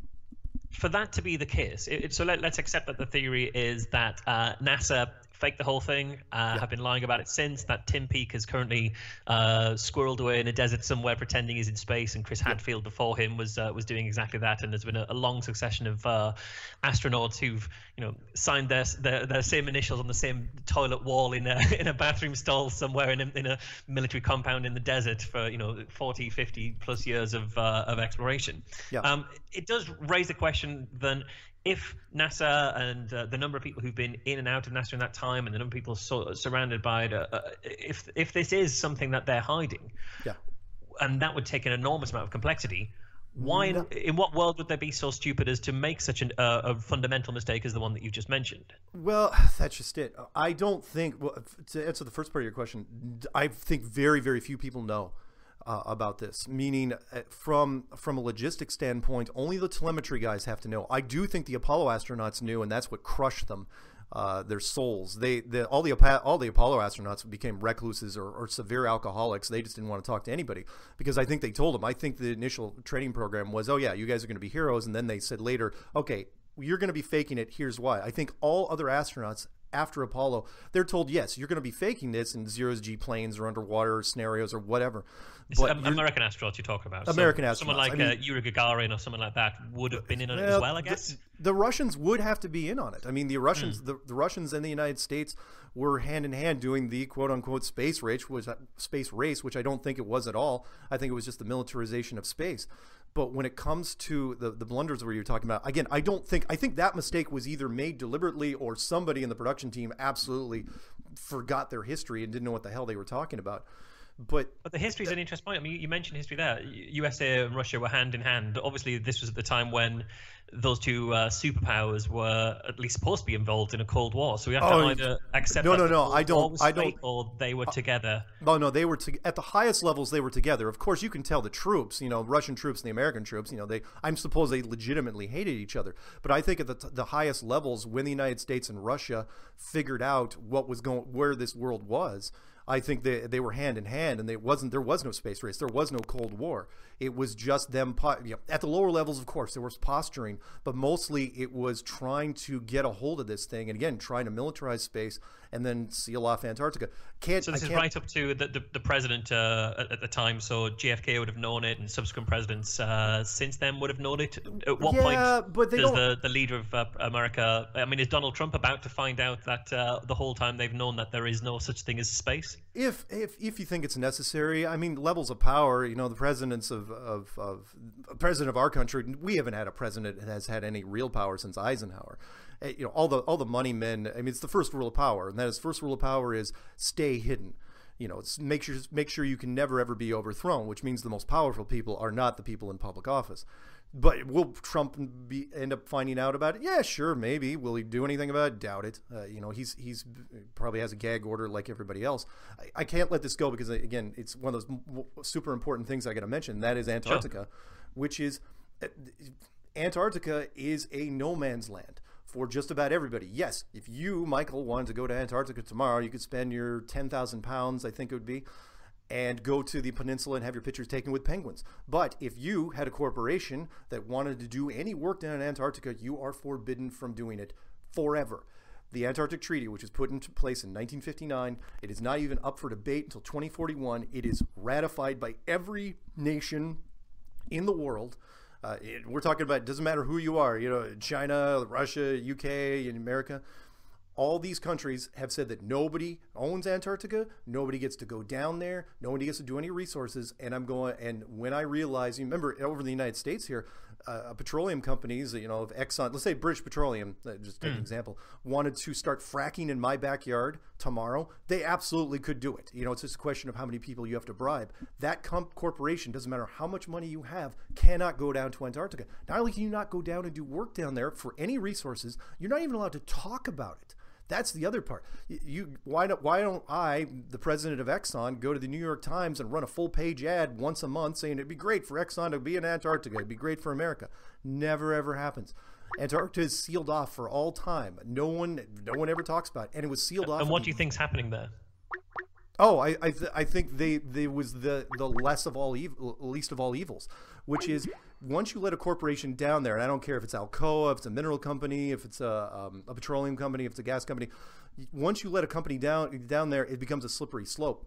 for that to be the case, it, so let, us accept that the theory is that uh, NASA faked the whole thing. Uh, yeah. Have been lying about it since. That Tim Peake is currently uh, squirreled away in a desert somewhere, pretending he's in space. And Chris Hadfield before him was uh, was doing exactly that. And there's been a, a long succession of uh, astronauts who've you know signed their, their, their same initials on the same toilet wall in a in a bathroom stall somewhere in a, in a military compound in the desert for you know 40, 50 plus years of uh, of exploration. Yeah. Um, it does raise the question then if NASA and uh, the number of people who've been in and out of NASA in that time, and the number of people so, surrounded by it, uh, uh, if if this is something that they're hiding, yeah, and that would take an enormous amount of complexity. Why, no. in, in, what world would they be so stupid as to make such an, uh, a fundamental mistake as the one that you just mentioned? Well, that's just it. I don't think. Well, to answer the first part of your question, I think very, very few people know uh, about this, meaning uh, from from a logistics standpoint, only the telemetry guys have to know. I do think the Apollo astronauts knew, and that's what crushed them. Uh, their souls. They, the, all the all the Apollo astronauts became recluses or, or, severe alcoholics. They just didn't want to talk to anybody because I think they told them. I think the initial training program was, oh yeah, you guys are going to be heroes, and then they said later, okay, you're going to be faking it. Here's why. I think all other astronauts after Apollo, they're told, yes, you're going to be faking this in zeros G planes or underwater scenarios or whatever. But American astronauts you're talking about. American so astronauts. Someone like I mean, uh, Yuri Gagarin or someone like that would have been in on it as well, I guess. The, the, Russians would have to be in on it. I mean, the Russians, mm. the, the Russians and the United States were hand in hand doing the quote unquote space race, was space race, which I don't think it was at all. I think it was just the militarization of space. But when it comes to the, the blunders where you're talking about, again, I don't think, I think that mistake was either made deliberately or somebody in the production team absolutely forgot their history and didn't know what the hell they were talking about. But, but the history is an interesting point. I mean, you mentioned history there. USA and Russia were hand in hand. Obviously, this was at the time when those two uh, superpowers were at least supposed to be involved in a Cold War. So we have to oh, either accept no, no, no. I don't. I don't. Or they were together. No, no, they were to, at the highest levels. They were together. Of course, you can tell the troops. You know, Russian troops and the American troops. You know, they. I'm supposed they legitimately hated each other. But I think at the, the highest levels, when the United States and Russia figured out what was going, where this world was I think they they were hand in hand, and they wasn't there was no space race, there was no Cold War. It was just them. You know, at the lower levels, of course, there was posturing, but mostly it was trying to get a hold of this thing, and again, trying to militarize space and then seal off Antarctica. Can't, so this is right up to the, the, the president uh, at, at, the time. So JFK would have known it, and subsequent presidents uh, since then would have known it. At what yeah, point but does the, the leader of uh, America? I mean, is Donald Trump about to find out that uh, the whole time they've known that there is no such thing as space? If if if you think it's necessary, I mean, levels of power. You know, the presidents of of, of president of our country, we haven't had a president that has had any real power since Eisenhower. Eh, you know all the all the money men. I mean, it's the first rule of power, and that is first rule of power is stay hidden. You know, it's make sure make sure you can never ever be overthrown, which means the most powerful people are not the people in public office. But will Trump be end up finding out about it? Yeah, sure, maybe. Will he do anything about it? Doubt it. Uh, you know, he's he's probably has a gag order like everybody else. I, I can't let this go because again, it's one of those super important things I got to mention. That is Antarctica, sure. which is uh, Antarctica is a no man's land for just about everybody. Yes, if you, Michael, wanted to go to Antarctica tomorrow, you could spend your 10,000 pounds, I think it would be, and go to the peninsula and have your pictures taken with penguins. But if you had a corporation that wanted to do any work down in Antarctica, you are forbidden from doing it forever. The Antarctic Treaty, which was put into place in 1959, it is not even up for debate until 2041. It is ratified by every nation in the world. Uh, it, we're talking about it doesn't matter who you are, you know, China, Russia, UK, and America. All these countries have said that nobody owns Antarctica, nobody gets to go down there, nobody gets to do any resources. And I'm going, and when I realize, you remember over in the United States here, uh, petroleum companies, you know, of Exxon, let's say British Petroleum, uh, just take mm. an example, wanted to start fracking in my backyard tomorrow, they absolutely could do it. You know, it's just a question of how many people you have to bribe. That comp- corporation, doesn't matter how much money you have, cannot go down to Antarctica. Not only can you not go down and do work down there for any resources, you're not even allowed to talk about it. That's the other part. You why don't why don't I, the president of Exxon, go to the New York Times and run a full page ad once a month saying it'd be great for Exxon to be in Antarctica, it'd be great for America. Never ever happens. Antarctica is sealed off for all time. No one, no one ever talks about, it. and it was sealed off. And what do you think's happening there? Oh, I I, th- I think they they was the the less of all evil, least of all evils, which is once you let a corporation down there, and I don't care if it's Alcoa, if it's a mineral company, if it's a, um, a petroleum company, if it's a gas company, once you let a company down down there, it becomes a slippery slope.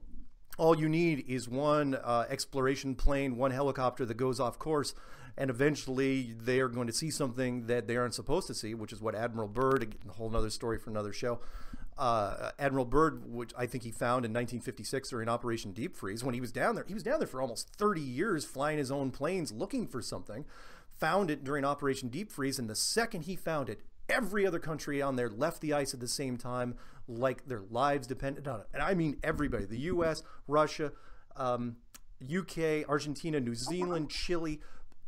All you need is one uh, exploration plane, one helicopter that goes off course, and eventually they are going to see something that they aren't supposed to see, which is what Admiral Byrd, a whole other story for another show. Uh, Admiral Byrd, which I think he found in 1956 during Operation Deep Freeze, when he was down there, he was down there for almost 30 years flying his own planes looking for something. Found it during Operation Deep Freeze, and the second he found it, every other country on there left the ice at the same time, like their lives depended on it. And I mean everybody the US, Russia, um, UK, Argentina, New Zealand, Chile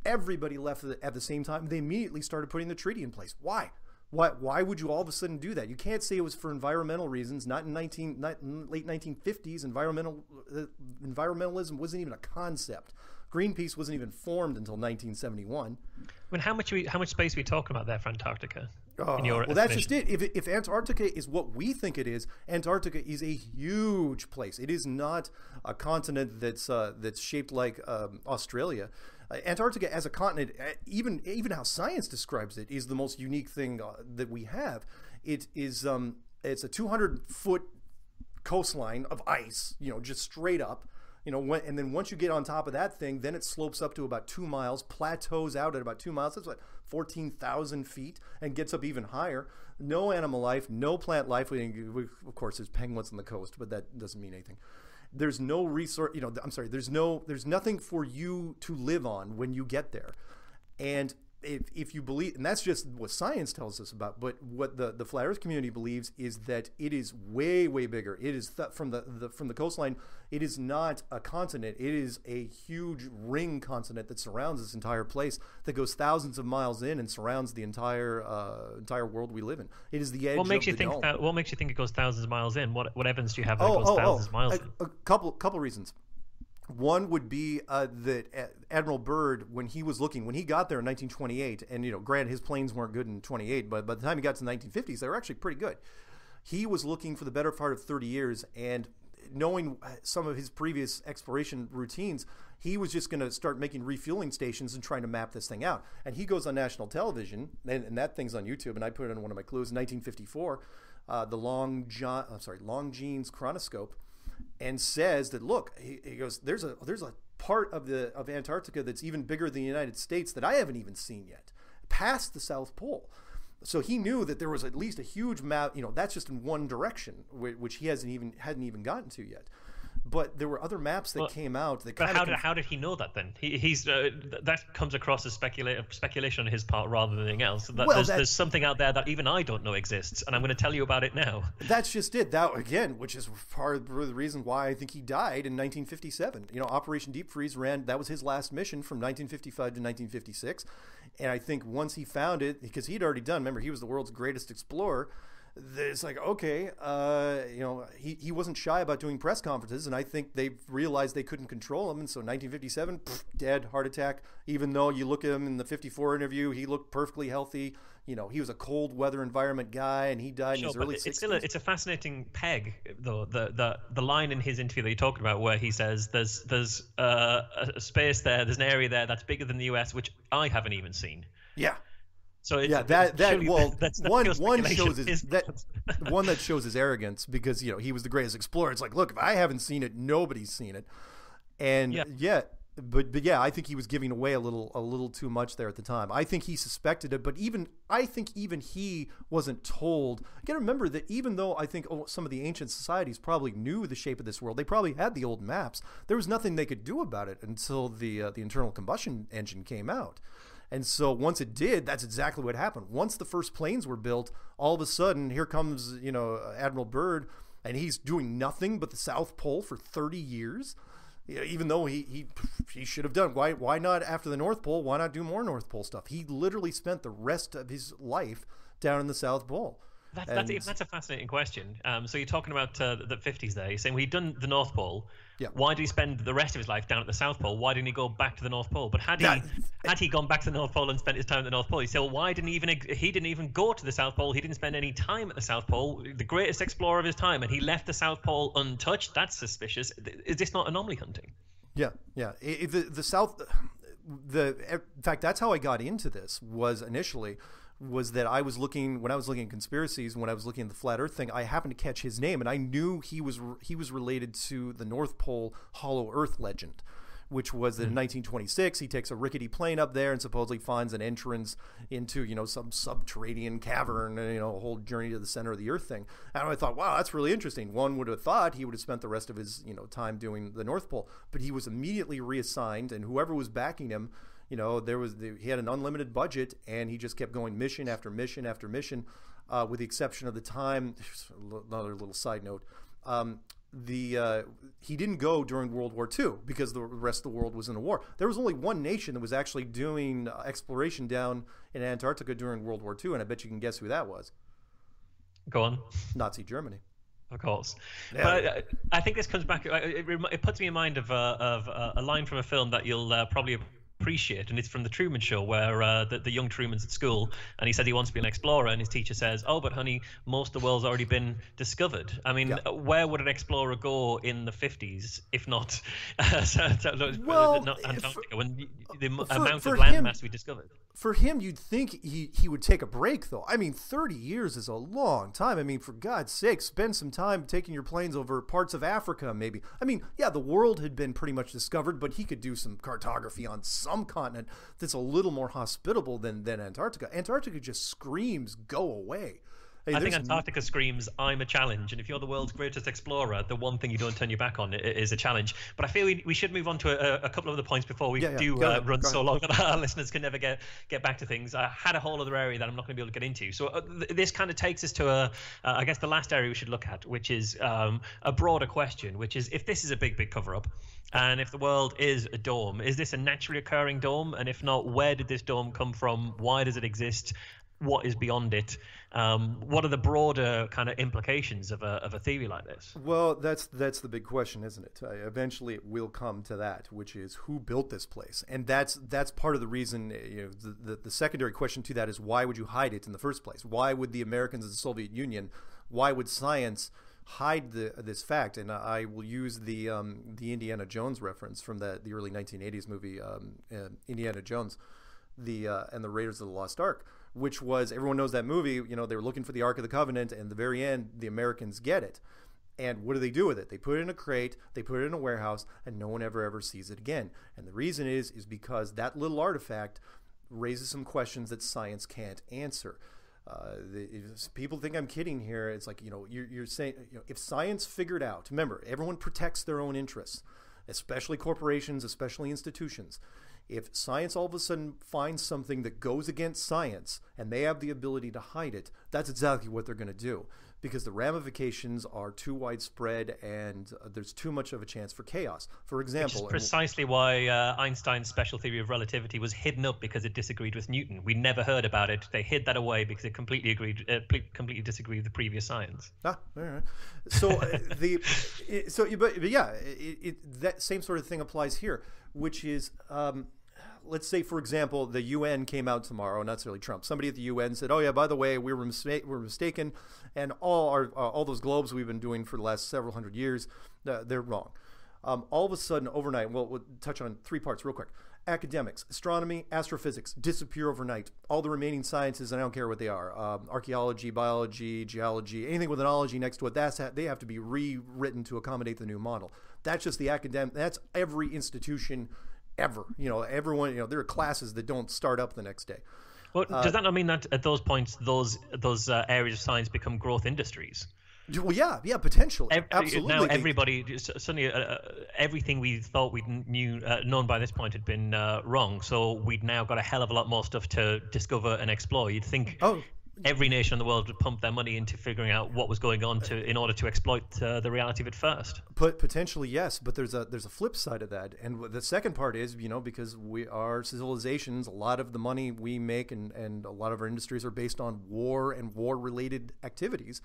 everybody left at the same time. They immediately started putting the treaty in place. Why? Why, why would you all of a sudden do that? You can't say it was for environmental reasons. Not in 19, not in late 1950s. Environmental uh, environmentalism wasn't even a concept. Greenpeace wasn't even formed until 1971. I mean, how much we, how much space are we talking about there for Antarctica? Uh, well, that's just it. If, if Antarctica is what we think it is, Antarctica is a huge place. It is not a continent that's uh, that's shaped like um, Australia. Uh, Antarctica as a continent, uh, even even how science describes it, is the most unique thing uh, that we have. It is um, it's a 200 foot coastline of ice, you know, just straight up. You know, when, and then once you get on top of that thing, then it slopes up to about two miles, plateaus out at about two miles. That's like 14,000 feet and gets up even higher. No animal life, no plant life. We, we, of course, there's penguins on the coast, but that doesn't mean anything there's no resource you know i'm sorry there's no there's nothing for you to live on when you get there. And if, if you believe, and that's just what science tells us about, but what the, the flat Earth community believes is that it is way way bigger. It is th- from the, the from the coastline. It is not a continent. It is a huge ring continent that surrounds this entire place that goes thousands of miles in and surrounds the entire uh, entire world we live in. It is the edge. What makes you think? That, what makes you think it goes thousands of miles in? What what evidence do you have that oh, it goes oh, thousands oh, of miles a, in? A couple couple reasons. One would be uh, that Admiral Byrd, when he was looking, when he got there in 1928, and you know, granted his planes weren't good in 28, but by the time he got to the 1950s, they were actually pretty good. He was looking for the better part of 30 years, and knowing uh, some of his previous exploration routines, he was just going to start making refueling stations and trying to map this thing out. And he goes on national television, and, and that thing's on YouTube, and I put it on one of my clues, 1954, uh, the Long John, I'm sorry, Longines chronoscope and says that look, he, he goes, there's a there's a part of the of Antarctica that's even bigger than the United States that I haven't even seen yet, past the South Pole. So he knew that there was at least a huge map. You know, that's just in one direction, which he hasn't even hadn't even gotten to yet but there were other maps that well, came out that but how did, how did he know that then? He, he's uh, that comes across as specula- speculation on his part rather than anything else. That well, there's, there's, something out there that even i don't know exists and i'm going to tell you about it now. That's just it. That again which is part of the reason why i think he died in 1957 you know operation deep freeze ran that was his last mission from 1955 to 1956 and i think once he found it because he'd already done remember he was the world's greatest explorer it's like okay uh, you know he, he wasn't shy about doing press conferences and i think they realized they couldn't control him and so 1957 pff, dead heart attack. Even though you look at him in the 54 interview he looked perfectly healthy. You know he was a cold weather environment guy and he died sure, in his early 60s it's still a, it's a fascinating peg though the, the the line in his interview that you're talking about where he says there's there's uh, a space there there's an area there that's bigger than the us which i haven't even seen. Yeah so yeah, that that well, that's one one shows his that one that shows his arrogance because you know he was the greatest explorer. It's like, look, if I haven't seen it, nobody's seen it, and yeah. yeah. But, but yeah, I think he was giving away a little a little too much there at the time. I think he suspected it, but even I think even he wasn't told. You got to remember that even though I think oh, some of the ancient societies probably knew the shape of this world, they probably had the old maps. There was nothing they could do about it until the uh, the internal combustion engine came out. And so once it did, that's exactly what happened. Once the first planes were built, all of a sudden here comes, you know, Admiral Byrd and he's doing nothing but the South Pole for 30 years. Even though he, he he should have done why why not after the North Pole why not do more North Pole stuff he literally spent the rest of his life down in the South Pole That's, that's, And- that's a fascinating question. Um, so you're talking about uh, the 50s there. You're saying well, he'd done the North Pole. Yeah. Why did he spend the rest of his life down at the South Pole? Why didn't he go back to the North Pole? But had he had he gone back to the North Pole and spent his time at the North Pole, you say, well, why didn't he even he didn't even go to the South Pole? He didn't spend any time at the South Pole, the greatest explorer of his time, and he left the South Pole untouched. That's suspicious. Is this not anomaly hunting? Yeah, yeah. The the South, the in fact, that's how I got into this. Was initially was that I was looking when I was looking at conspiracies, when I was looking at the flat Earth thing, I happened to catch his name, and I knew he was he was related to the North Pole Hollow Earth legend. Which was that in hmm. 1926 he takes a rickety plane up there and supposedly finds an entrance into you know some subterranean cavern, and, you know a whole journey to the center of the Earth thing. And I thought, wow, that's really interesting. One would have thought he would have spent the rest of his you know time doing the North Pole, but he was immediately reassigned, and whoever was backing him, you know, there was the, he had an unlimited budget, and he just kept going mission after mission after mission, uh, with the exception of the time. Another little side note. Um, the uh, he didn't go during World War II because the rest of the world was in a war. There was only one nation that was actually doing uh, exploration down in Antarctica during World War II, and I bet you can guess who that was. Go on. Nazi Germany. Of course, Yeah. but I, I think this comes back. It, it puts me in mind of, uh, of uh, a line from a film that you'll uh, probably appreciate, and it's from the Truman Show, where uh, the, the young Truman's at school, and he said he wants to be an explorer, and his teacher says, "Oh, but honey, most of the world's already been discovered." I mean, Yeah. where would an explorer go in the fifties if not, uh, so- so- Well, not for- Antarctica, when the for- amount for of land him- mass we discovered? For him, you'd think he, he would take a break, though. I mean, 30 years is a long time. I mean, for God's sake, spend some time taking your planes over parts of Africa, maybe. I mean, yeah, the world had been pretty much discovered, but he could do some cartography on some continent that's a little more hospitable than, than Antarctica. Antarctica just screams, go away. Hey, I think Antarctica screams, "I'm a challenge," and if you're the world's greatest explorer, the one thing you don't turn your back on is a challenge. But I feel we, we should move on to a, a couple of other points before we Yeah, yeah. do uh, run so long that our listeners can never get get back to things. I had a whole other area that I'm not going to be able to get into. So uh, th- this kind of takes us to a, uh, I guess, the last area we should look at, which is um, a broader question, which is if this is a big, big cover-up. And if the world is a dome, is this a naturally occurring dome? And if not, where did this dome come from? Why does it exist? What is beyond it? Um, what are the broader kind of implications of a, of a theory like this? Well, that's that's the big question, isn't it? Uh, eventually, it will come to that, which is who built this place, and that's that's part of the reason. uh, You know, the, the the secondary question to that is why would you hide it in the first place? Why would the Americans and the Soviet Union? Why would science hide the, this fact? And I will use the um, the Indiana Jones reference from the the early 1980s movie um, uh, Indiana Jones, the uh, and the Raiders of the Lost Ark which was everyone knows that movie. You know, they were looking for the Ark of the Covenant, and the very end, the Americans get it. And what do they do with it? They put it in a crate, they put it in a warehouse, and no one ever ever sees it again. And the reason is is because that little artifact raises some questions that science can't answer. Uh, the, people think I'm kidding here. It's like you know you're, you're saying you know, if science figured out. Remember, everyone protects their own interests, especially corporations, especially institutions. If science all of a sudden finds something that goes against science and they have the ability to hide it, that's exactly what they're going to do because the ramifications are too widespread and uh, there's too much of a chance for chaos. For Which is example, and- precisely why uh, Einstein's special theory of relativity was hidden up because it disagreed with Newton. We never heard about it. They hid that away because it completely agreed, uh, completely disagreed with the previous science. Ah, all right. So uh, the it, so but, but yeah, it, it, that same sort of thing applies here, which is. Um, Let's say, for example, the UN came out tomorrow, not necessarily Trump. Somebody at the UN said, "Oh yeah, by the way, we were we were mistaken, and all our uh, all those globes we've been doing for the last several hundred years, uh, they're wrong." Um, all of a sudden, overnight, well, we'll touch on three parts real quick. Academics, astronomy, astrophysics disappear overnight. All the remaining sciences, and I don't care what they are um, archaeology, biology, geology, anything with an ology next to it, that's ha- they have to be rewritten to accommodate the new model. That's just the academic, that's every institution ever. You know, everyone, you know, there are classes that don't start up the next day. Well, does that not mean that at those points, those those uh, areas of science become growth industries? Well, yeah, yeah, potentially. Ev- Absolutely. Now everybody, suddenly, uh, uh, everything we thought we knew, uh, known by this point, had been uh, wrong. So we'd now got a hell of a lot more stuff to discover and explore. You'd think Oh, every nation in the world would pump their money into figuring out what was going on to in order to exploit uh, the reality of it first. But potentially yes, but there's a there's a flip side of that, and the second part is you know because we our civilizations, a lot of the money we make and and a lot of our industries are based on war and war related activities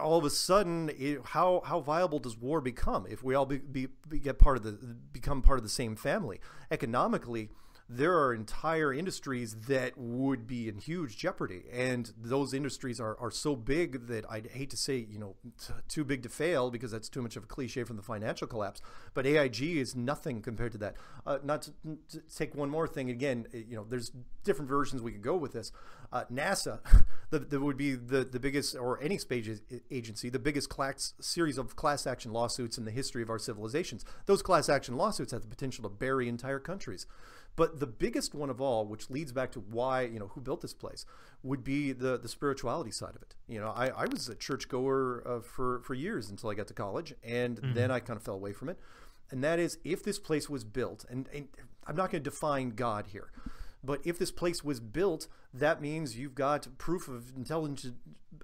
all of a sudden, it, how how viable does war become if we all be, be, be, get part of the become part of the same family economically? There are entire industries that would be in huge jeopardy. And those industries are, are so big that I'd hate to say, you know, too big to fail because that's too much of a cliche from the financial collapse. But AIG is nothing compared to that. Uh, not to, to, take one more thing again, eh, you know, there's different versions we could go with this. Uh, NASA, that would be the, the biggest, or any space agency, the biggest class, series of class action lawsuits in the history of our civilizations. Those class action lawsuits have the potential to bury entire countries. But the biggest one of all, which leads back to why, you know, who built this place, would be the, the spirituality side of it. You know, I, I was a churchgoer uh, for, for years until I got to college, and mm-hmm. then I kind of fell away from it. And that is, if this place was built, and, and I'm not going to define God here, but if this place was built, that means you've got proof of intelligent,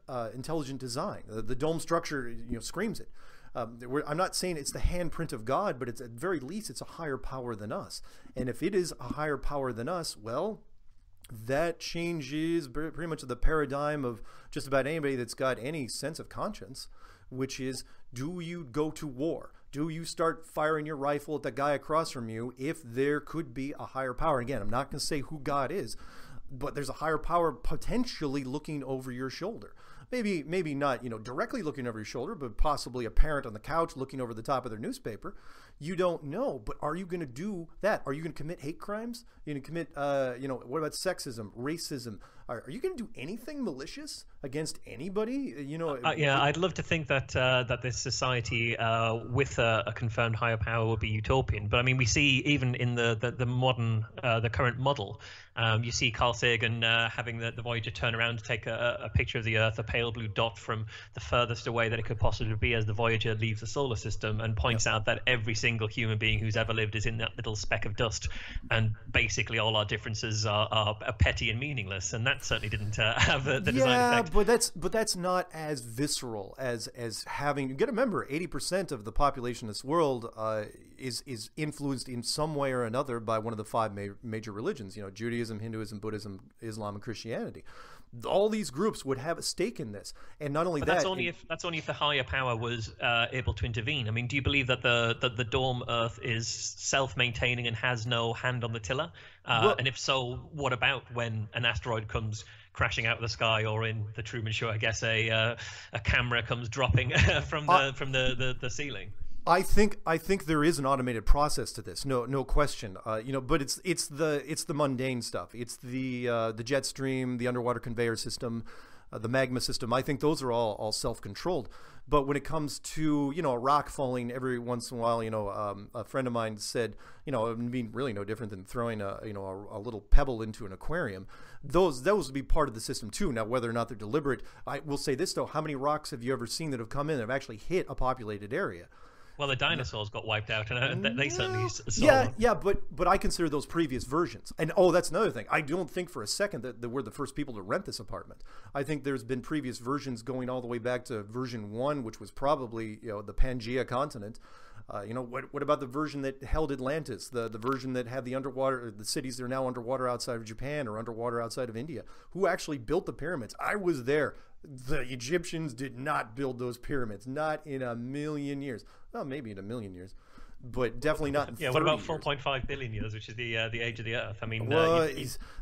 uh, intelligent design. The, the dome structure, you know, screams it. Um, I'm not saying it's the handprint of God, but it's at very least it's a higher power than us. And if it is a higher power than us, well, that changes pretty much the paradigm of just about anybody that's got any sense of conscience, which is do you go to war? Do you start firing your rifle at the guy across from you if there could be a higher power? Again, I'm not going to say who God is, but there's a higher power potentially looking over your shoulder maybe maybe not you know directly looking over your shoulder, but possibly a parent on the couch looking over the top of their newspaper. You don't know, but are you going to do that? Are you going to commit hate crimes? Are you going to commit, uh, you know, what about sexism, racism? Are, are you going to do anything malicious against anybody? You know, uh, yeah, I'd love to think that uh, that this society uh, with a, a, confirmed higher power would be utopian. But I mean, we see even in the the, the modern, uh, the current model, um, you see Carl Sagan uh, having the, the Voyager turn around to take a, a, picture of the Earth, a pale blue dot from the furthest away that it could possibly be as the Voyager leaves the solar system, and points yep. out that every single human being who's ever lived is in that little speck of dust, and basically all our differences are, are, are petty and meaningless, and that certainly didn't uh, have the, the yeah, effect. but that's but that's not as visceral as as having. You got to remember, eighty percent of the population of this world uh, is is influenced in some way or another by one of the five ma- major religions. You know, Judaism, Hinduism, Buddhism, Islam, and Christianity. All these groups would have a stake in this, and not only but that. That's only if that's only if the higher power was uh, able to intervene. I mean, do you believe that the that the dome Earth is self-maintaining and has no hand on the tiller? Uh, well, and if so, what about when an asteroid comes crashing out of the sky, or in the Truman Show, I guess a uh, a camera comes dropping from the from the, the, the ceiling? I think I think there is an automated process to this, no no question. Uh, you know, but it's it's the it's the mundane stuff. It's the uh, the jet stream, the underwater conveyor system, uh, the magma system. I think those are all all self controlled. But when it comes to you know a rock falling every once in a while, you know, um, a friend of mine said, you know, would be really no different than throwing a you know a, a, little pebble into an aquarium. Those those would be part of the system too. Now whether or not they're deliberate, I will say this though: how many rocks have you ever seen that have come in that have actually hit a populated area? Well, the dinosaurs got wiped out, and uh, they certainly saw. Yeah, yeah, but but I consider those previous versions. And oh, that's another thing. I don't think for a second that, that we're the first people to rent this apartment. I think there's been previous versions going all the way back to version one, which was probably you know the Pangea continent. Uh, you know what? What about the version that held Atlantis? The the version that had the underwater, the cities that are now underwater outside of Japan or underwater outside of India. Who actually built the pyramids? I was there. The Egyptians did not build those pyramids, not in a million years. Well, maybe in a million years, but definitely not. yeah. What about 4.5 billion years, which is the uh, the age of the Earth? I mean, uh, well, uh,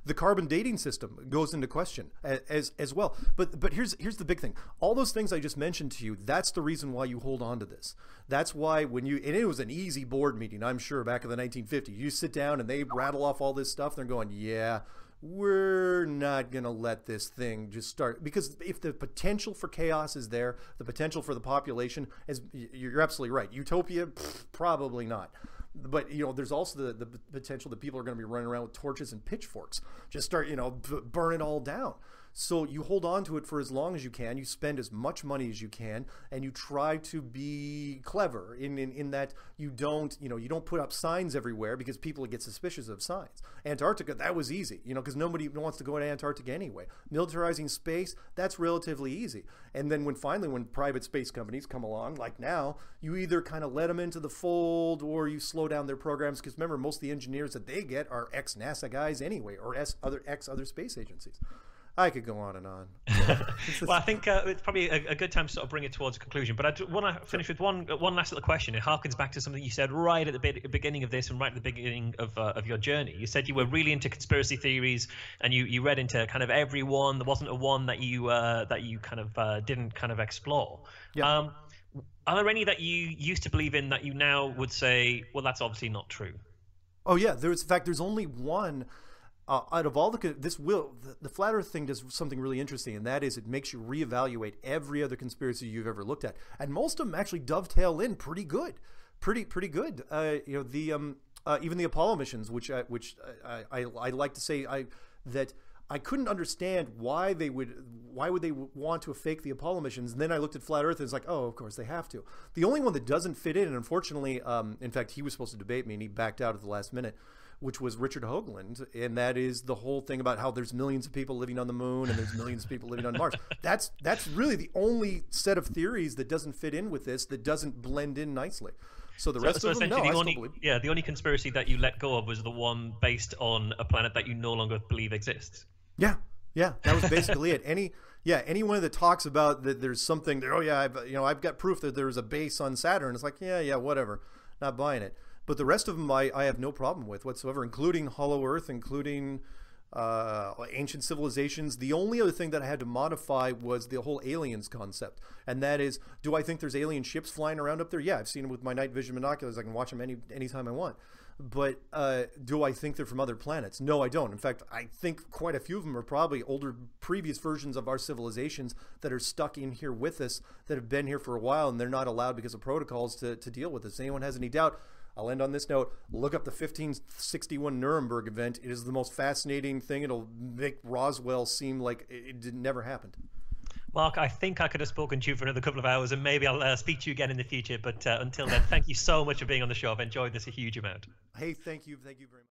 the carbon dating system goes into question as as well. But but here's here's the big thing. All those things I just mentioned to you. That's the reason why you hold on to this. That's why when you and it was an easy board meeting. I'm sure back in the 1950s, you sit down and they rattle off all this stuff. They're going, yeah we're not going to let this thing just start because if the potential for chaos is there, the potential for the population is you're absolutely right. Utopia pff, probably not. But you know, there's also the, the potential that people are going to be running around with torches and pitchforks, just start you know burn it all down. So you hold on to it for as long as you can. You spend as much money as you can, and you try to be clever in, in, in that you don't, you know, you don't put up signs everywhere because people get suspicious of signs. Antarctica, that was easy, you know, because nobody wants to go to Antarctica anyway. Militarizing space, that's relatively easy. And then when finally, when private space companies come along, like now, you either kind of let them into the fold or you slow down their programs because remember, most of the engineers that they get are ex NASA guys anyway, or ex other ex other space agencies. I could go on and on. well, I think uh, it's probably a, a, good time to sort of bring it towards a conclusion. But I want to finish with one one last little question. It harkens back to something you said right at the be- beginning of this and right at the beginning of, uh, of your journey. You said you were really into conspiracy theories and you, you read into kind of every one. There wasn't a one that you uh, that you kind of uh, didn't kind of explore. Yeah. Um, are there any that you used to believe in that you now would say, well, that's obviously not true? Oh yeah, there's in fact there's only one uh, out of all the this will the, the, flat earth thing does something really interesting and that is it makes you reevaluate every other conspiracy you've ever looked at and most of them actually dovetail in pretty good pretty pretty good uh, you know the um, uh, even the apollo missions which I, which I, I, I like to say i that I couldn't understand why they would why would they want to fake the Apollo missions. And then I looked at flat Earth and it's like, oh, of course they have to. The only one that doesn't fit in, and unfortunately, um, in fact, he was supposed to debate me and he backed out at the last minute, which was Richard Hoagland, and that is the whole thing about how there's millions of people living on the moon and there's millions of people living on Mars. That's that's really the only set of theories that doesn't fit in with this that doesn't blend in nicely. So the rest so, of them, no, the only, Yeah, the only conspiracy that you let go of was the one based on a planet that you no longer believe exists. Yeah, yeah, that was basically it. Any yeah, anyone that talks about that there's something there, oh yeah, I've you know I've got proof that there's a base on Saturn. It's like yeah, yeah, whatever, not buying it. But the rest of them, I, I have no problem with whatsoever, including Hollow Earth, including uh, ancient civilizations. The only other thing that I had to modify was the whole aliens concept, and that is, do I think there's alien ships flying around up there? Yeah, I've seen them with my night vision binoculars. I can watch them any anytime I want. But uh, do I think they're from other planets? No, I don't. In fact, I think quite a few of them are probably older, previous versions of our civilizations that are stuck in here with us, that have been here for a while, and they're not allowed because of protocols to, to deal with this. Anyone has any doubt? I'll end on this note. Look up the 1561 Nuremberg event. It is the most fascinating thing. It'll make Roswell seem like it, it never happened. Mark, I think I could have spoken to you for another couple of hours, and maybe I'll uh, speak to you again in the future. But uh, until then, thank you so much for being on the show. I've enjoyed this a huge amount. Hey, thank you. Thank you very much.